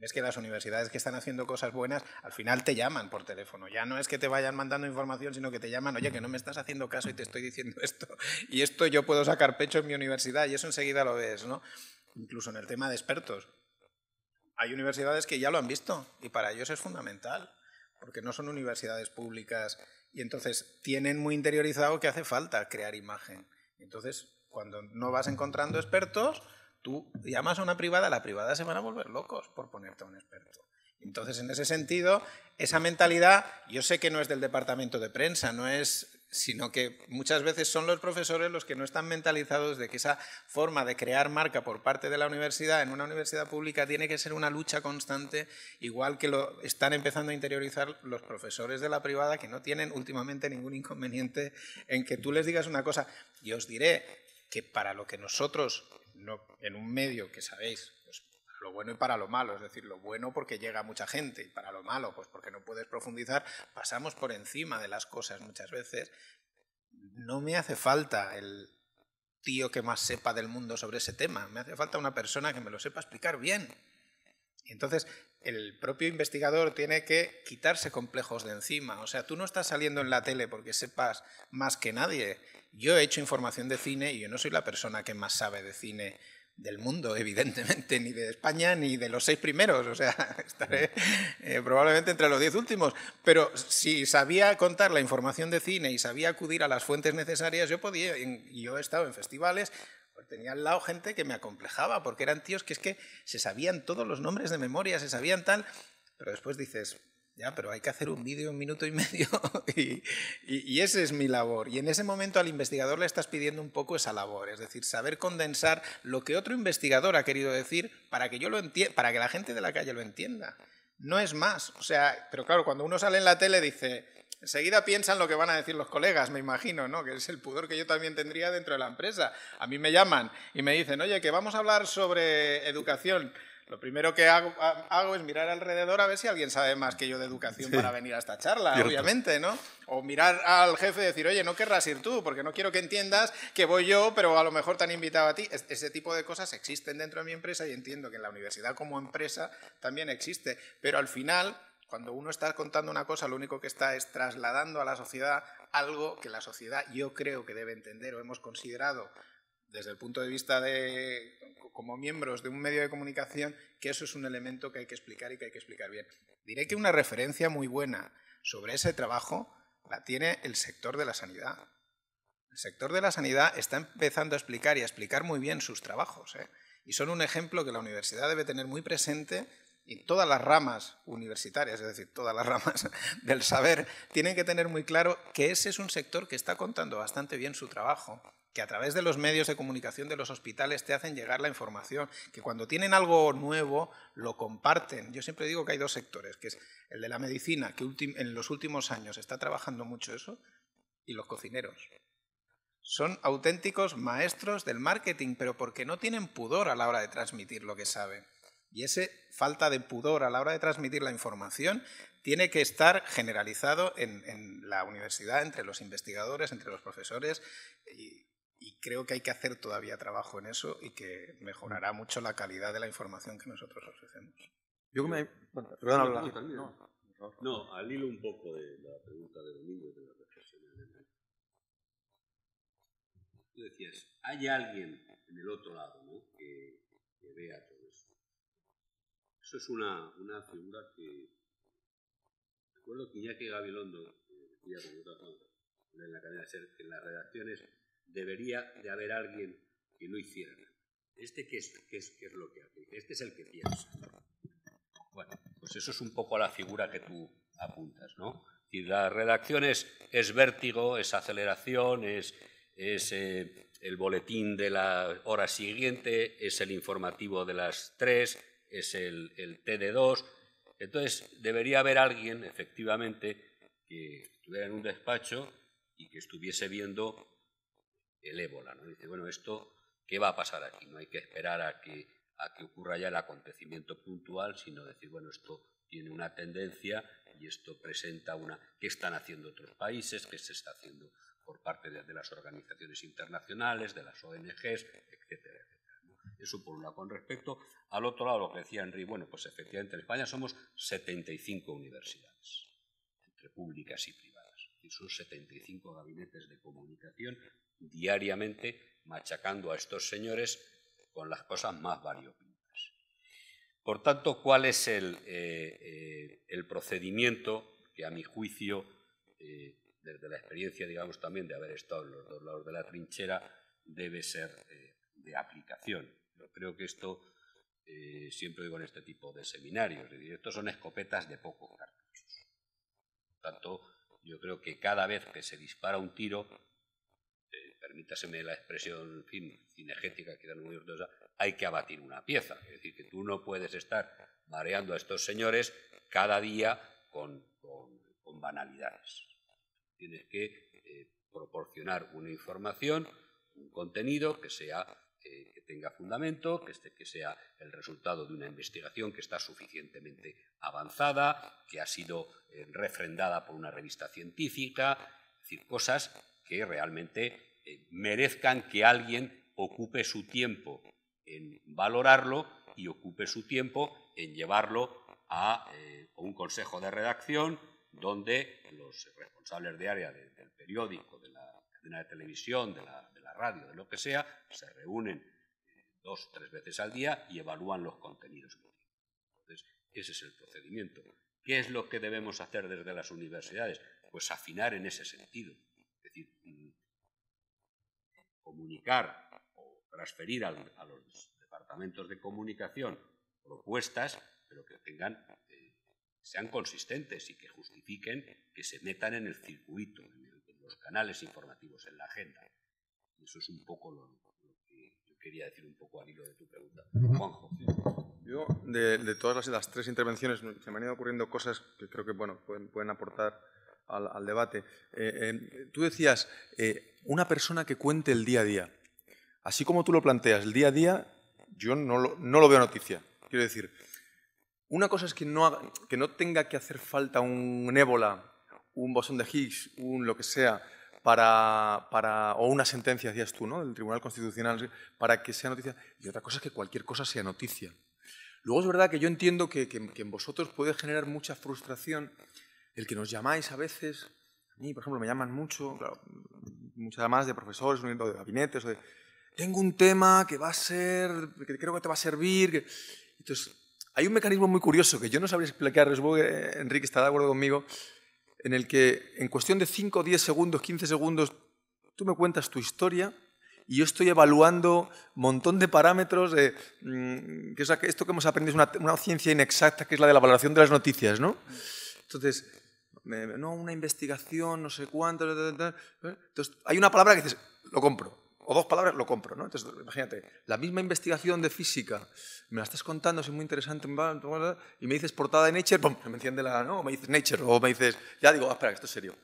es que las universidades que están haciendo cosas buenas, al final te llaman por teléfono. Ya no es que te vayan mandando información, sino que te llaman, oye, que no me estás haciendo caso y te estoy diciendo esto. Y esto yo puedo sacar pecho en mi universidad y eso enseguida lo ves, ¿no? Incluso en el tema de expertos. Hay universidades que ya lo han visto y para ellos es fundamental, porque no son universidades públicas y entonces tienen muy interiorizado que hace falta crear imagen. Entonces, cuando no vas encontrando expertos, tú llamas a una privada, la privada se van a volver locos por ponerte a un experto. Entonces, en ese sentido, esa mentalidad, yo sé que no es del departamento de prensa, no es sino que muchas veces son los profesores los que no están mentalizados de que esa forma de crear marca por parte de la universidad en una universidad pública tiene que ser una lucha constante, igual que lo están empezando a interiorizar los profesores de la privada que no tienen últimamente ningún inconveniente en que tú les digas una cosa. Y os diré que para lo que nosotros, en un medio que sabéis, lo bueno y para lo malo, es decir, lo bueno porque llega mucha gente y para lo malo, pues porque no puedes profundizar, pasamos por encima de las cosas muchas veces. No me hace falta el tío que más sepa del mundo sobre ese tema, me hace falta una persona que me lo sepa explicar bien. Entonces el propio investigador tiene que quitarse complejos de encima. O sea, tú no estás saliendo en la tele porque sepas más que nadie. Yo he hecho información de cine y yo no soy la persona que más sabe de cine del mundo, evidentemente, ni de España ni de los seis primeros, o sea, estaré eh, probablemente entre los diez últimos, pero si sabía contar la información de cine y sabía acudir a las fuentes necesarias, yo podía, y yo he estado en festivales, pues tenía al lado gente que me acomplejaba, porque eran tíos que es que se sabían todos los nombres de memoria, se sabían tal, pero después dices, ya, pero hay que hacer un vídeo un minuto y medio y, y, esa es mi labor. Y en ese momento al investigador le estás pidiendo un poco esa labor, es decir, saber condensar lo que otro investigador ha querido decir para que yo lo entienda, para que la gente de la calle lo entienda. No es más. O sea, pero claro, cuando uno sale en la tele dice, Enseguida piensan lo que van a decir los colegas, me imagino, ¿no? Que es el pudor que yo también tendría dentro de la empresa. A mí me llaman y me dicen, oye, que vamos a hablar sobre educación. Lo primero que hago, es mirar alrededor a ver si alguien sabe más que yo de educación para venir a esta charla, obviamente, ¿no? O mirar al jefe y decir, oye, no querrás ir tú, porque no quiero que entiendas que voy yo, pero a lo mejor te han invitado a ti. Ese tipo de cosas existen dentro de mi empresa y entiendo que en la universidad como empresa también existe. Pero al final, cuando uno está contando una cosa, lo único que está es trasladando a la sociedad algo que la sociedad yo creo que debe entender o hemos considerado desde el punto de vista de como miembros de un medio de comunicación que eso es un elemento que hay que explicar y que hay que explicar bien. Diré que una referencia muy buena sobre ese trabajo la tiene el sector de la sanidad. El sector de la sanidad está empezando a explicar y a explicar muy bien sus trabajos. ¿eh? Y son un ejemplo que la universidad debe tener muy presente y todas las ramas universitarias, es decir, todas las ramas del saber, tienen que tener muy claro que ese es un sector que está contando bastante bien su trabajo que a través de los medios de comunicación de los hospitales te hacen llegar la información, que cuando tienen algo nuevo lo comparten. Yo siempre digo que hay dos sectores, que es el de la medicina, que en los últimos años está trabajando mucho eso, y los cocineros. Son auténticos maestros del marketing, pero porque no tienen pudor a la hora de transmitir lo que saben. Y ese falta de pudor a la hora de transmitir la información tiene que estar generalizado en, en la universidad, entre los investigadores, entre los profesores, y, y creo que hay que hacer todavía trabajo en eso y que mejorará mucho la calidad de la información que nosotros ofrecemos. Yo me... Bueno, no, no, al hilo un poco de la pregunta de Domingo de la reflexión de Tú decías, hay alguien en el otro lado ¿no? que, que, vea todo eso. Eso es una, una figura que... Recuerdo que Iñaki Gabilondo decía en la cadena SER que en las redacciones debería de haber alguien que no hiciera. ¿Este qué es, es, es lo que hace? Este es el que piensa. Bueno, pues eso es un poco la figura que tú apuntas, ¿no? Y la redacción es, es vértigo, es aceleración, es, es eh, el boletín de la hora siguiente, es el informativo de las tres, es el, el TD2. Entonces, debería haber alguien, efectivamente, que estuviera en un despacho y que estuviese viendo el ébola. ¿no? Dice, bueno, esto, ¿qué va a pasar aquí? No hay que esperar a que, a que ocurra ya el acontecimiento puntual, sino decir, bueno, esto tiene una tendencia y esto presenta una... ¿Qué están haciendo otros países? ¿Qué se está haciendo por parte de, las organizaciones internacionales, de las ONGs, etcétera, etcétera? Eso por un lado. Con respecto al otro lado, lo que decía Henry, bueno, pues efectivamente en España somos 75 universidades, entre públicas y privadas. Y son 75 gabinetes de comunicación diariamente machacando a estos señores con las cosas más variopintas. Por tanto, ¿cuál es el, eh, eh, el procedimiento que, a mi juicio, eh, desde la experiencia, digamos, también de haber estado en los dos lados de la trinchera, debe ser de aplicación? Yo creo que esto siempre digo en este tipo de seminarios, es decir, estos son escopetas de poco cartuchos. Por tanto, yo creo que cada vez que se dispara un tiro, eh, permítaseme la expresión fin, cinegética que muy ortodoxa, hay que abatir una pieza. Es decir, que tú no puedes estar mareando a estos señores cada día con, banalidades. Tienes que eh, proporcionar una información, un contenido que sea eh, tenga fundamento, que, este, que sea el resultado de una investigación que está suficientemente avanzada, que ha sido eh, refrendada por una revista científica, es decir, cosas que realmente merezcan que alguien ocupe su tiempo en valorarlo y ocupe su tiempo en llevarlo a eh, un consejo de redacción donde los responsables de área del periódico, de la cadena de televisión, de la, radio, de lo que sea, se reúnen eh, dos o tres veces al día y evalúan los contenidos. Entonces, ese es el procedimiento. ¿Qué es lo que debemos hacer desde las universidades? Pues afinar en ese sentido. Es decir, mm, comunicar o transferir a los departamentos de comunicación propuestas, pero que tengan, eh, sean consistentes y que justifiquen que se metan en el circuito, en, los canales informativos, en la agenda. Eso es un poco lo, quería decir un poco al hilo de tu pregunta. Juanjo. Yo, de, todas las, tres intervenciones, se me han ido ocurriendo cosas que creo que bueno, pueden, aportar al, debate. Eh, eh, tú decías, una persona que cuente el día a día. Así como tú lo planteas, el día a día, yo no no lo veo noticia. Quiero decir, una cosa es que no, que no tenga que hacer falta un ébola, un bosón de Higgs, un lo que sea, para, para, o una sentencia, decías tú, ¿no? del Tribunal Constitucional, para que sea noticia. Y otra cosa es que cualquier cosa sea noticia. Luego es verdad que yo entiendo que, que, en vosotros puede generar mucha frustración el que nos llamáis a veces. A mí, por ejemplo, me llaman mucho, claro, muchas más de profesores, de gabinetes, o de, tengo un tema que va a ser, que creo que te va a servir. Entonces, hay un mecanismo muy curioso que yo no sabría explicar, que Enrique está de acuerdo conmigo, en el que en cuestión de 5, 10 segundos, 15 segundos, tú me cuentas tu historia y yo estoy evaluando un montón de parámetros, de, mm, que, esto que hemos aprendido es una, ciencia inexacta, que es la de la valoración de las noticias, ¿no? Entonces, no, una investigación, no sé cuánto, entonces hay una palabra que dices, lo compro o dos palabras, lo compro. ¿no? Entonces, imagínate, la misma investigación de física, me la estás contando, es muy interesante, y me dices portada de Nature, ¡pum! me enciende la... ¿no? O me dices Nature, o me dices, ya digo, ah, espera, esto es serio.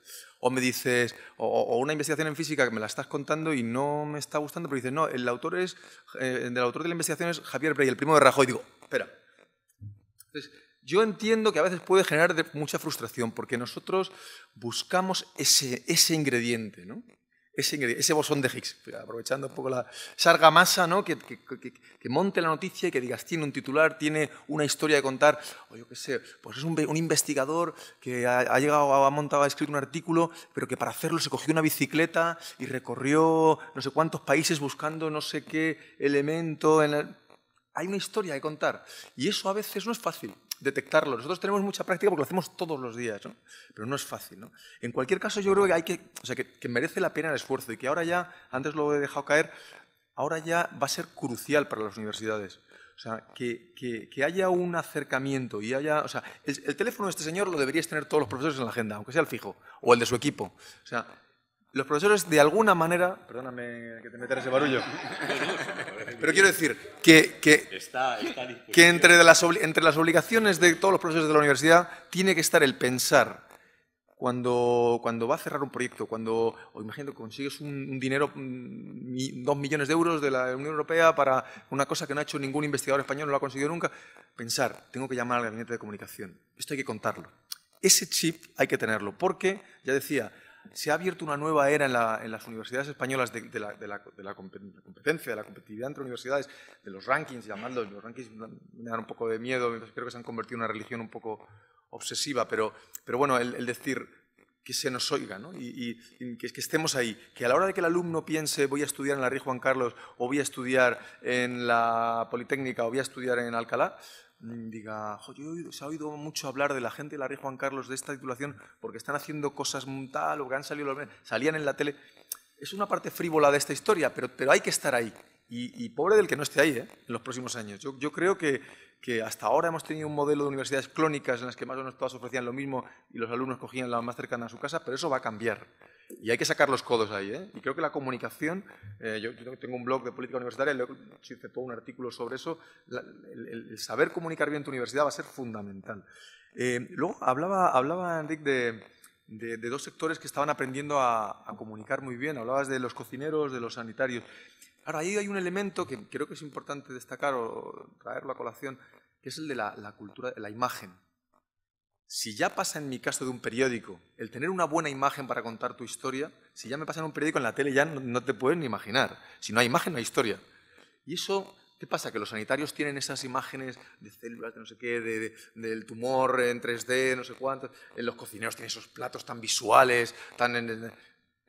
O me dices, o, una investigación en física que me la estás contando y no me está gustando, pero dices, no, el autor, es, eh, el autor de la investigación es Javier Brey, el primo de Rajoy. Y digo, espera. Entonces, yo entiendo que a veces puede generar mucha frustración porque nosotros buscamos ese, ese ingrediente, ¿no? Ese, bosón de Higgs, aprovechando un poco la, esa argamasa ¿no? que, monte la noticia y que digas, tiene un titular, tiene una historia de contar, o yo qué sé, pues es un, investigador que ha, llegado, ha montado, ha escrito un artículo, pero que para hacerlo se cogió una bicicleta y recorrió no sé cuántos países buscando no sé qué elemento. En Hay una historia que contar y eso a veces no es fácil detectarlo. Nosotros tenemos mucha práctica porque lo hacemos todos los días, ¿no? pero no es fácil. ¿no? En cualquier caso, yo creo que, hay que, o sea, que, merece la pena el esfuerzo y que ahora ya, antes lo he dejado caer, ahora ya va a ser crucial para las universidades. O sea, que, que, haya un acercamiento y haya... O sea, el, el, teléfono de este señor lo deberíais tener todos los profesores en la agenda, aunque sea el fijo, o el de su equipo. O sea, los profesores de alguna manera, perdóname que te metas ese barullo, pero quiero decir que, que, que entre, las, entre las obligaciones de todos los profesores de la universidad tiene que estar el pensar cuando, cuando va a cerrar un proyecto, cuando, o imagino que consigues un, dinero, mm, dos millones de euros de la Unión Europea para una cosa que no ha hecho ningún investigador español, no lo ha conseguido nunca, pensar, tengo que llamar al gabinete de comunicación. Esto hay que contarlo. Ese chip hay que tenerlo, porque, ya decía, se ha abierto una nueva era en, las universidades españolas de, la, competencia, de la competitividad entre universidades, de los rankings, llamadlos, los rankings me dan un poco de miedo, creo que se han convertido en una religión un poco obsesiva, pero, pero bueno, el, decir que se nos oiga ¿no? y, que, que, estemos ahí, que a la hora de que el alumno piense voy a estudiar en la Ría Juan Carlos o voy a estudiar en la Politécnica o voy a estudiar en Alcalá, Mm, diga, se ha oído mucho hablar de la gente de la Rey Juan Carlos de esta titulación porque están haciendo cosas tal o que han salido, salían en la tele. Es una parte frívola de esta historia, pero, pero hay que estar ahí. Y, pobre del que no esté ahí ¿eh? en los próximos años. Yo, yo creo que, que, hasta ahora hemos tenido un modelo de universidades clónicas en las que más o menos todas ofrecían lo mismo y los alumnos cogían la más cercana a su casa, pero eso va a cambiar. Y hay que sacar los codos ahí. ¿eh? Y creo que la comunicación, eh, yo, tengo un blog de política universitaria, hice todo un artículo sobre eso, el, saber comunicar bien tu universidad va a ser fundamental. Eh, luego hablaba, hablaba Enric de, de, dos sectores que estaban aprendiendo a, a, comunicar muy bien. Hablabas de los cocineros, de los sanitarios. Ahora, ahí hay un elemento que creo que es importante destacar o traerlo a colación, que es el de la, la cultura, la imagen. Si ya pasa en mi caso de un periódico el tener una buena imagen para contar tu historia, si ya me pasa en un periódico en la tele ya no, te puedes ni imaginar. Si no hay imagen, no hay historia. Y eso, ¿qué pasa? Que los sanitarios tienen esas imágenes de células, de no sé qué, del tumor en 3D, no sé cuánto. Los cocineros tienen esos platos tan visuales, tan...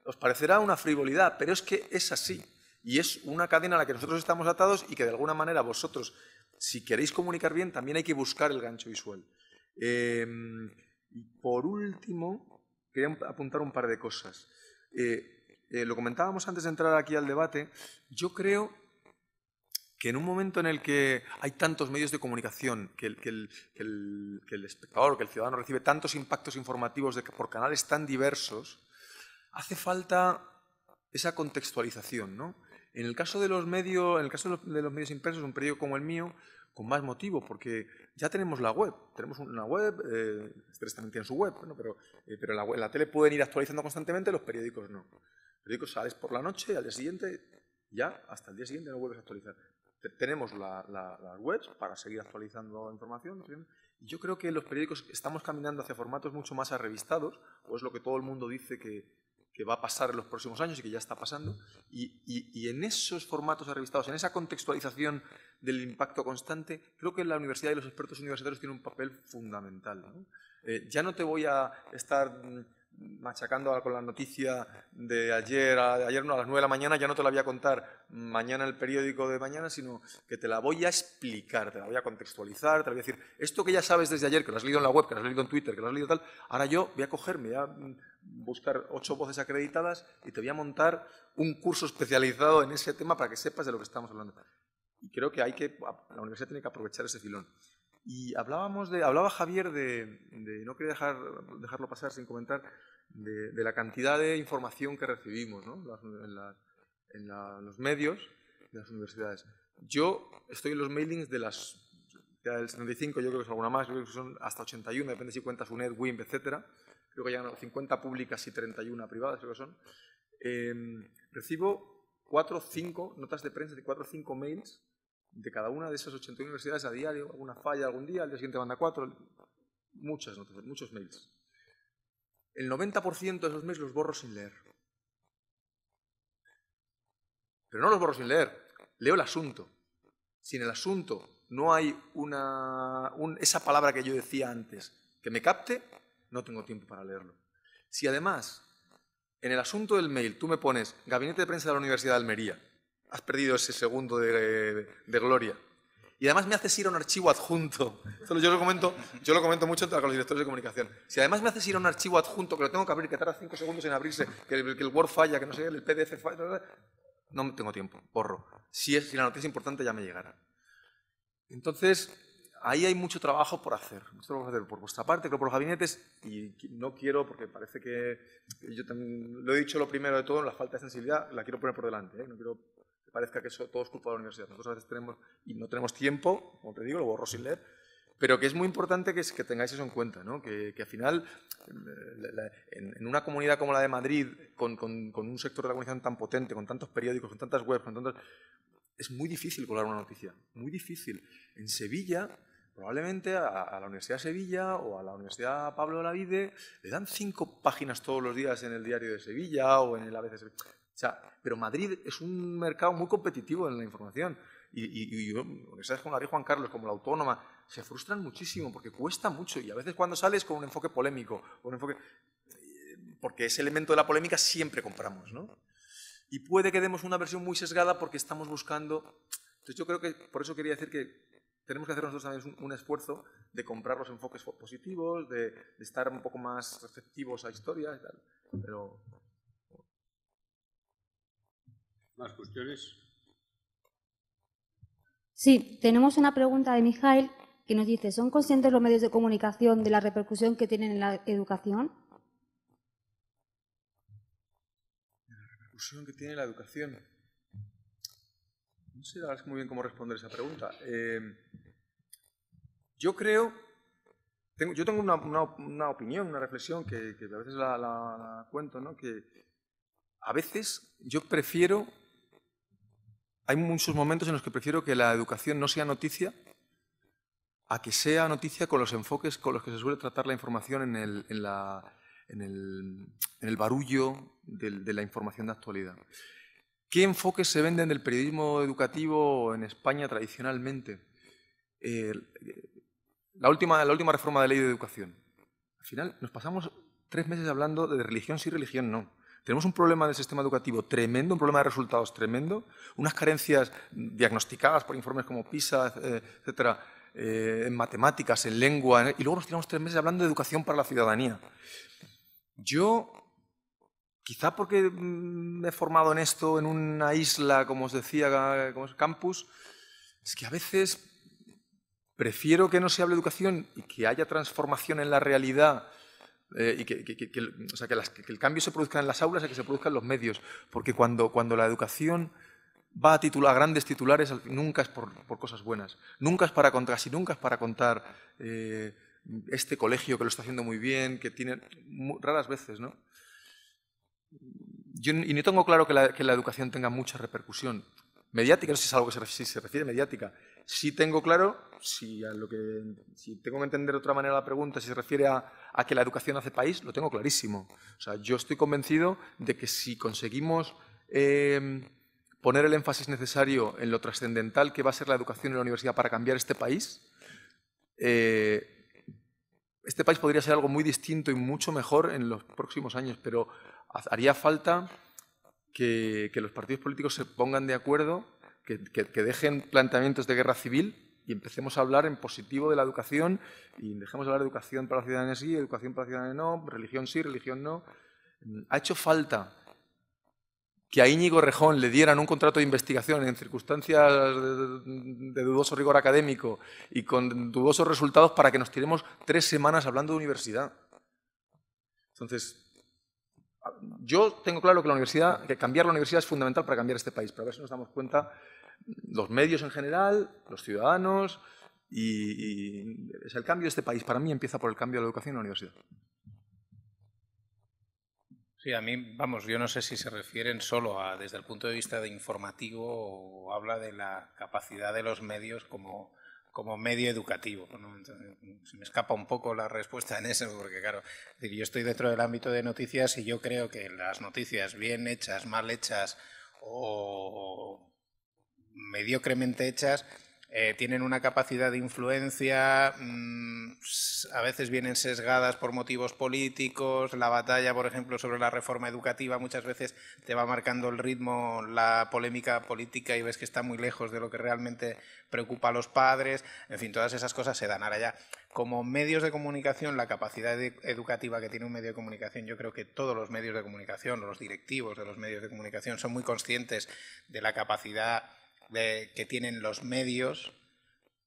Os parecerá una frivolidad, pero es que es así. Y es una cadena a la que nosotros estamos atados y que de alguna manera vosotros, si queréis comunicar bien, también hay que buscar el gancho visual. Em, y por último, quería apuntar un par de cosas. Eh, eh, lo comentábamos antes de entrar aquí al debate. Yo creo que en un momento en el que hay tantos medios de comunicación, que el, que el, que el, espectador, que el ciudadano recibe tantos impactos informativos de, por canales tan diversos, hace falta esa contextualización. ¿no? En el caso de los medios, en el caso de los medios impresos, un periódico como el mío, con más motivo, porque ya tenemos la web, tenemos una web, eh, también tiene su web, pero, eh, pero en, la, tele pueden ir actualizando constantemente, los periódicos no. Los periódicos sales por la noche al día siguiente, ya hasta el día siguiente no vuelves a actualizar. tenemos las webs para seguir actualizando información. Y yo creo que los periódicos estamos caminando hacia formatos mucho más arrevistados, o es lo que todo el mundo dice que, que va a pasar en los próximos años y que ya está pasando. Y, en esos formatos revistados, en esa contextualización del impacto constante, creo que la universidad y los expertos universitarios tienen un papel fundamental. Eh, ya no te voy a estar machacando con la noticia de ayer, a, ayer no, a las 9 de la mañana, ya no te la voy a contar mañana el periódico de mañana, sino que te la voy a explicar, te la voy a contextualizar, te la voy a decir, esto que ya sabes desde ayer, que lo has leído en la web, que lo has leído en Twitter, que lo has leído tal, ahora yo voy a cogerme, voy a buscar ocho voces acreditadas y te voy a montar un curso especializado en ese tema para que sepas de lo que estamos hablando. Y creo que hay que, la universidad tiene que aprovechar ese filón. Y hablábamos de, hablaba Javier de, no quería dejar, dejarlo pasar sin comentar, de, la cantidad de información que recibimos ¿no? en, los medios de las universidades. Yo estoy en los mailings de las del 75, yo creo que es alguna más, yo creo que son hasta 81, depende si cuentas UNED, WIMP, etc. Creo que hay 50 públicas y 31 privadas, creo que son. Em, recibo 4 o 5 notas de prensa de 4 o 5 mails de cada una de esas 81 universidades a diario, alguna falla algún día, al día siguiente manda cuatro, muchas notas, muchos mails. El 90% de esos mails los borro sin leer. Pero no los borro sin leer, leo el asunto. Si en el asunto no hay una, esa palabra que yo decía antes que me capte, no tengo tiempo para leerlo. Si además en el asunto del mail tú me pones Gabinete de Prensa de la Universidad de Almería, has perdido ese segundo de, gloria. Y además me haces ir a un archivo adjunto. yo lo comento, yo lo comento mucho con los directores de comunicación. Si además me haces ir a un archivo adjunto que lo tengo que abrir, que tarda cinco segundos en abrirse, que el, Word falla, que no sé, el PDF falla, no tengo tiempo, borro. Si, es, si la noticia es importante ya me llegará. Entonces, ahí hay mucho trabajo por hacer. Mucho trabajo por hacer por vuestra parte, creo por los gabinetes, y no quiero, porque parece que yo también, lo he dicho lo primero de todo, la falta de sensibilidad la quiero poner por delante. ¿eh? No quiero parezca que eso todo es culpa de la universidad. Nosotros a veces tenemos, y no tenemos tiempo, como te digo, lo borro sin leer, pero que es muy importante que, que tengáis eso en cuenta, ¿no? que, que, al final, en, una comunidad como la de Madrid, con, con, con, un sector de la comunicación tan potente, con tantos periódicos, con tantas webs, con tantas... es muy difícil colar una noticia, muy difícil. En Sevilla, probablemente a, a, la Universidad de Sevilla o a la Universidad Pablo de la Vide le dan cinco páginas todos los días en el diario de Sevilla o en el ABC de Sevilla pero Madrid es un mercado muy competitivo en la información. Y, y, y universidades como la Rey Juan Carlos, como la Autónoma, se frustran muchísimo porque cuesta mucho. Y a veces cuando sales con un enfoque polémico, un enfoque, porque ese elemento de la polémica siempre compramos. ¿no? Y puede que demos una versión muy sesgada porque estamos buscando... Entonces yo creo que por eso quería decir que tenemos que hacer nosotros también un, esfuerzo de comprar los enfoques positivos, de, de, estar un poco más receptivos a historias y tal. Pero ¿Más cuestiones? Sí, tenemos una pregunta de Mijail que nos dice, ¿son conscientes los medios de comunicación de la repercusión que tienen en la educación? La repercusión que tiene la educación. No sé muy bien cómo responder esa pregunta. Eh, yo creo, tengo, yo tengo una, opinión, una reflexión que, a veces la, cuento, ¿no? que a veces yo prefiero, hay muchos momentos en los que prefiero que la educación no sea noticia a que sea noticia con los enfoques con los que se suele tratar la información en el, en la, en el, en el barullo de la información de actualidad. ¿Qué enfoques se venden del periodismo educativo en España tradicionalmente? la, última, la última reforma de ley de educación. Al final nos pasamos tres meses hablando de religión sí, religión no. Tenemos un problema del sistema educativo tremendo, un problema de resultados tremendo, unas carencias diagnosticadas por informes como PISA, eh, etcétera, eh, en matemáticas, en lengua, y luego nos tiramos tres meses hablando de educación para la ciudadanía. Yo Quizá porque mm, me he formado en esto, en una isla, como os decía, como es campus, es que a veces prefiero que no se hable de educación y que haya transformación en la realidad eh, y que, el cambio se produzca en las aulas y que se produzca en los medios. Porque cuando, cuando la educación va a titular grandes titulares, nunca es por, cosas buenas. Nunca es para contar, casi nunca es para contar eh, este colegio que lo está haciendo muy bien, que tiene raras veces, ¿no? Yo, y no tengo claro que la, educación tenga mucha repercusión mediática, no sé si es algo que se, si se refiere a mediática. Sí tengo claro, si, tengo que entender de otra manera la pregunta, si se refiere a, que la educación hace país, lo tengo clarísimo. O sea, yo estoy convencido de que si conseguimos eh, poner el énfasis necesario en lo trascendental que va a ser la educación en la universidad para cambiar este país, eh, este país podría ser algo muy distinto y mucho mejor en los próximos años, pero haría falta que, los partidos políticos se pongan de acuerdo, que, dejen planteamientos de guerra civil y empecemos a hablar en positivo de la educación y dejemos de hablar de educación para la ciudadanía sí, educación para la ciudadanía no, religión sí, religión no. Ha hecho falta que a Íñigo Rejón le dieran un contrato de investigación en circunstancias de, dudoso rigor académico y con dudosos resultados para que nos tiremos tres semanas hablando de universidad. Entonces, yo tengo claro que la universidad, que cambiar la universidad es fundamental para cambiar este país, pero a ver si nos damos cuenta los medios en general, los ciudadanos, y, es el cambio de este país. Para mí empieza por el cambio de la educación en la universidad. Sí, a mí, vamos, yo no sé si se refieren solo a, desde el punto de vista de informativo o habla de la capacidad de los medios como como medio educativo. se me escapa un poco la respuesta en eso, porque claro, yo estoy dentro del ámbito de noticias y yo creo que las noticias bien hechas, mal hechas o mediocremente hechas eh, tienen una capacidad de influencia, mm, a veces vienen sesgadas por motivos políticos, la batalla, por ejemplo, sobre la reforma educativa muchas veces te va marcando el ritmo, la polémica política y ves que está muy lejos de lo que realmente preocupa a los padres, en fin, todas esas cosas se dan. Ahora ya, como medios de comunicación, la capacidad educativa que tiene un medio de comunicación, yo creo que todos los medios de comunicación, los directivos de los medios de comunicación son muy conscientes de la capacidad que tienen los medios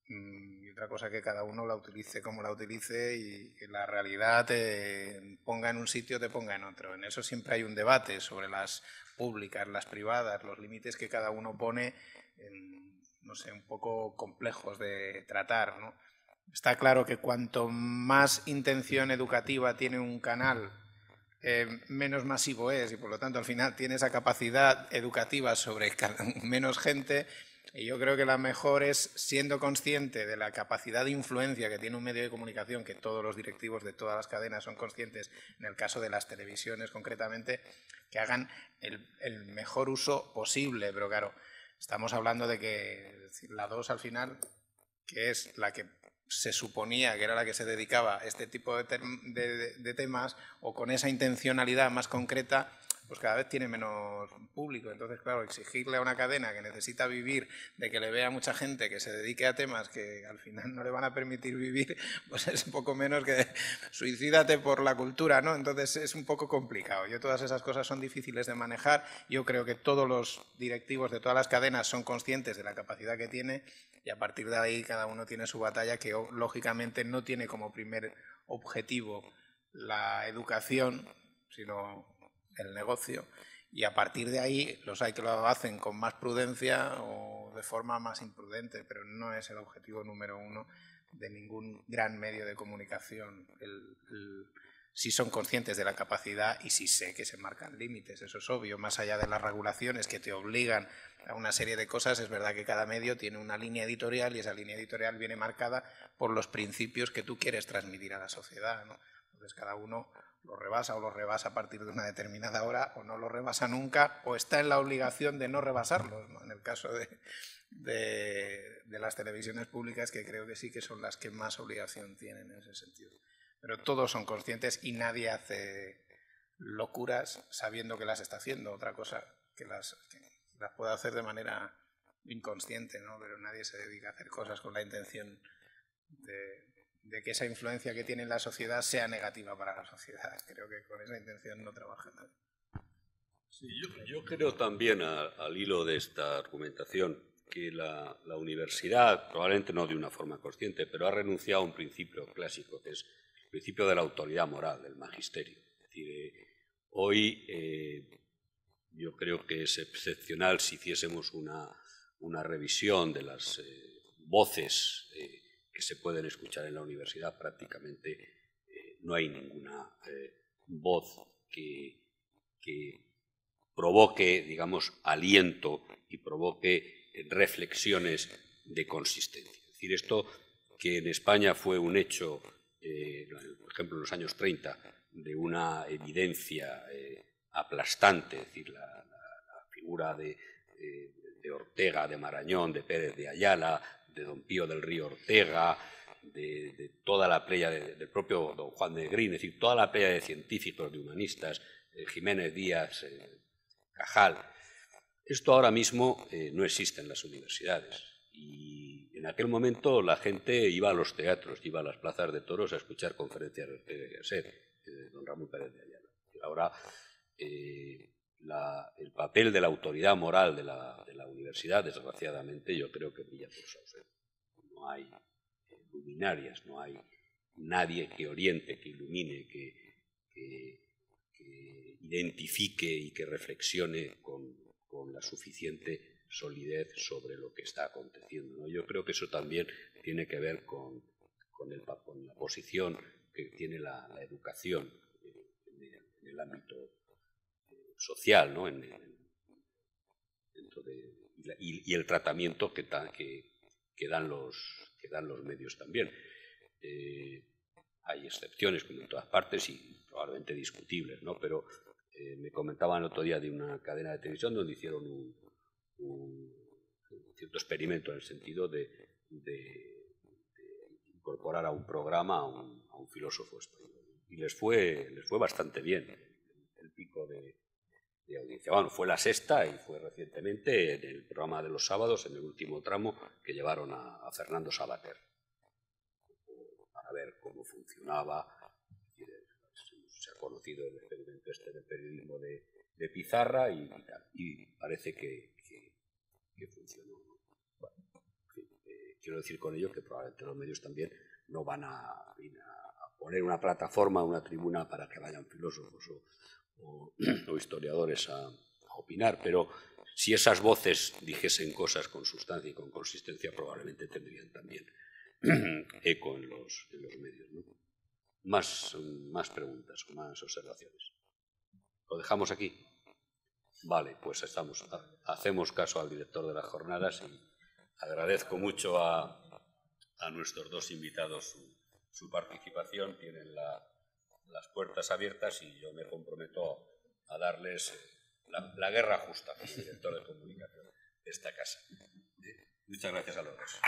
mm, y otra cosa que cada uno la utilice como la utilice y que la realidad te ponga en un sitio te ponga en otro. En eso siempre hay un debate sobre las públicas, las privadas, los límites que cada uno pone, no sé, un poco complejos de tratar. Está claro que cuanto más intención educativa tiene un canal eh, menos masivo es y por lo tanto al final tiene esa capacidad educativa sobre menos gente y yo creo que la mejor es siendo consciente de la capacidad de influencia que tiene un medio de comunicación, que todos los directivos de todas las cadenas son conscientes, en el caso de las televisiones concretamente, que hagan el, el mejor uso posible. Pero claro, estamos hablando de que la 2 al final, que es la que se suponía que era la que se dedicaba a este tipo de, temas o con esa intencionalidad más concreta, pues cada vez tiene menos público. Entonces, claro, exigirle a una cadena que necesita vivir, de que le vea mucha gente, que se dedique a temas que al final no le van a permitir vivir, pues es un poco menos que suicídate por la cultura, ¿no? Entonces es un poco complicado. Yo todas esas cosas son difíciles de manejar. Yo creo que todos los directivos de todas las cadenas son conscientes de la capacidad que tiene y a partir de ahí cada uno tiene su batalla que lógicamente no tiene como primer objetivo la educación, sino el negocio. Y a partir de ahí los hay que lo hacen con más prudencia o de forma más imprudente, pero no es el objetivo número uno de ningún gran medio de comunicación. si son conscientes de la capacidad y si sé que se marcan límites, eso es obvio, más allá de las regulaciones que te obligan a una serie de cosas, es verdad que cada medio tiene una línea editorial y esa línea editorial viene marcada por los principios que tú quieres transmitir a la sociedad. Entonces cada uno lo rebasa o lo rebasa a partir de una determinada hora o no lo rebasa nunca o está en la obligación de no rebasarlo. En el caso de, de, las televisiones públicas, que creo que sí que son las que más obligación tienen en ese sentido. Pero todos son conscientes y nadie hace locuras sabiendo que las está haciendo. Otra cosa que las, las puede hacer de manera inconsciente, ¿no? pero nadie se dedica a hacer cosas con la intención de, de que esa influencia que tiene en la sociedad sea negativa para la sociedad. Creo que con esa intención no trabaja nadie. Sí, yo, creo también, al hilo de esta argumentación, que la, universidad, probablemente no de una forma consciente, pero ha renunciado a un principio clásico, que es el principio de la autoridad moral, del magisterio. Es decir, eh, hoy eh, yo creo que es excepcional si hiciésemos una, una revisión de las eh, voces que se pueden escuchar en la universidad, prácticamente eh, no hay ninguna eh, voz que, provoque, digamos, aliento y provoque reflexiones de consistencia. Es decir, esto que en España fue un hecho, eh, por ejemplo, en los años 30, de una evidencia aplastante, es decir, la, figura de, de Ortega, de Marañón, de Pérez de Ayala, de don Pío del Río Ortega, de, toda la playa del propio don Juan de Green, es decir, toda la playa de científicos, de humanistas, eh, Jiménez Díaz, eh, Cajal. Esto ahora mismo eh, no existe en las universidades. Y en aquel momento la gente iba a los teatros, iba a las plazas de toros a escuchar conferencias de Ortega de don Ramón Pérez de Ayala. Ahora el papel de la autoridad moral de la, universidad, desgraciadamente, yo creo que brilla por su ausencia. No hay eh, luminarias, no hay nadie que oriente, que ilumine, que, identifique y que reflexione con, la suficiente solidez sobre lo que está aconteciendo. Yo creo que eso también tiene que ver con, el, la posición que tiene la, educación eh, en el ámbito social, ¿no? En, dentro de, y, el tratamiento que, que, dan los, que dan los medios también. Eh, hay excepciones, como en todas partes, y probablemente discutibles, ¿no? Pero eh, me comentaban el otro día de una cadena de televisión donde hicieron un, cierto experimento en el sentido de, incorporar a un programa a un, a un, filósofo español. Y les fue, les fue bastante bien el pico de, audiencia. Bueno, fue la sexta y fue recientemente en el programa de los sábados, en el último tramo, que llevaron a, Fernando Sabater para ver cómo funcionaba. Se ha conocido el experimento este del periodismo de, pizarra y, parece que, funcionó. Eh, quiero decir con ello que probablemente los medios también no van a, a poner una plataforma, una tribuna para que vayan filósofos o, historiadores a, opinar, pero si esas voces dijesen cosas con sustancia y con consistencia, probablemente tendrían también eco en los, medios. Más, más preguntas o más observaciones. ¿Lo dejamos aquí? Vale, pues estamos, hacemos caso al director de las jornadas y agradezco mucho a, nuestros dos invitados participación. Tienen la, las puertas abiertas y yo me comprometo a darles eh, la, guerra justa como director de comunicación de esta casa. Eh, muchas gracias a los dos.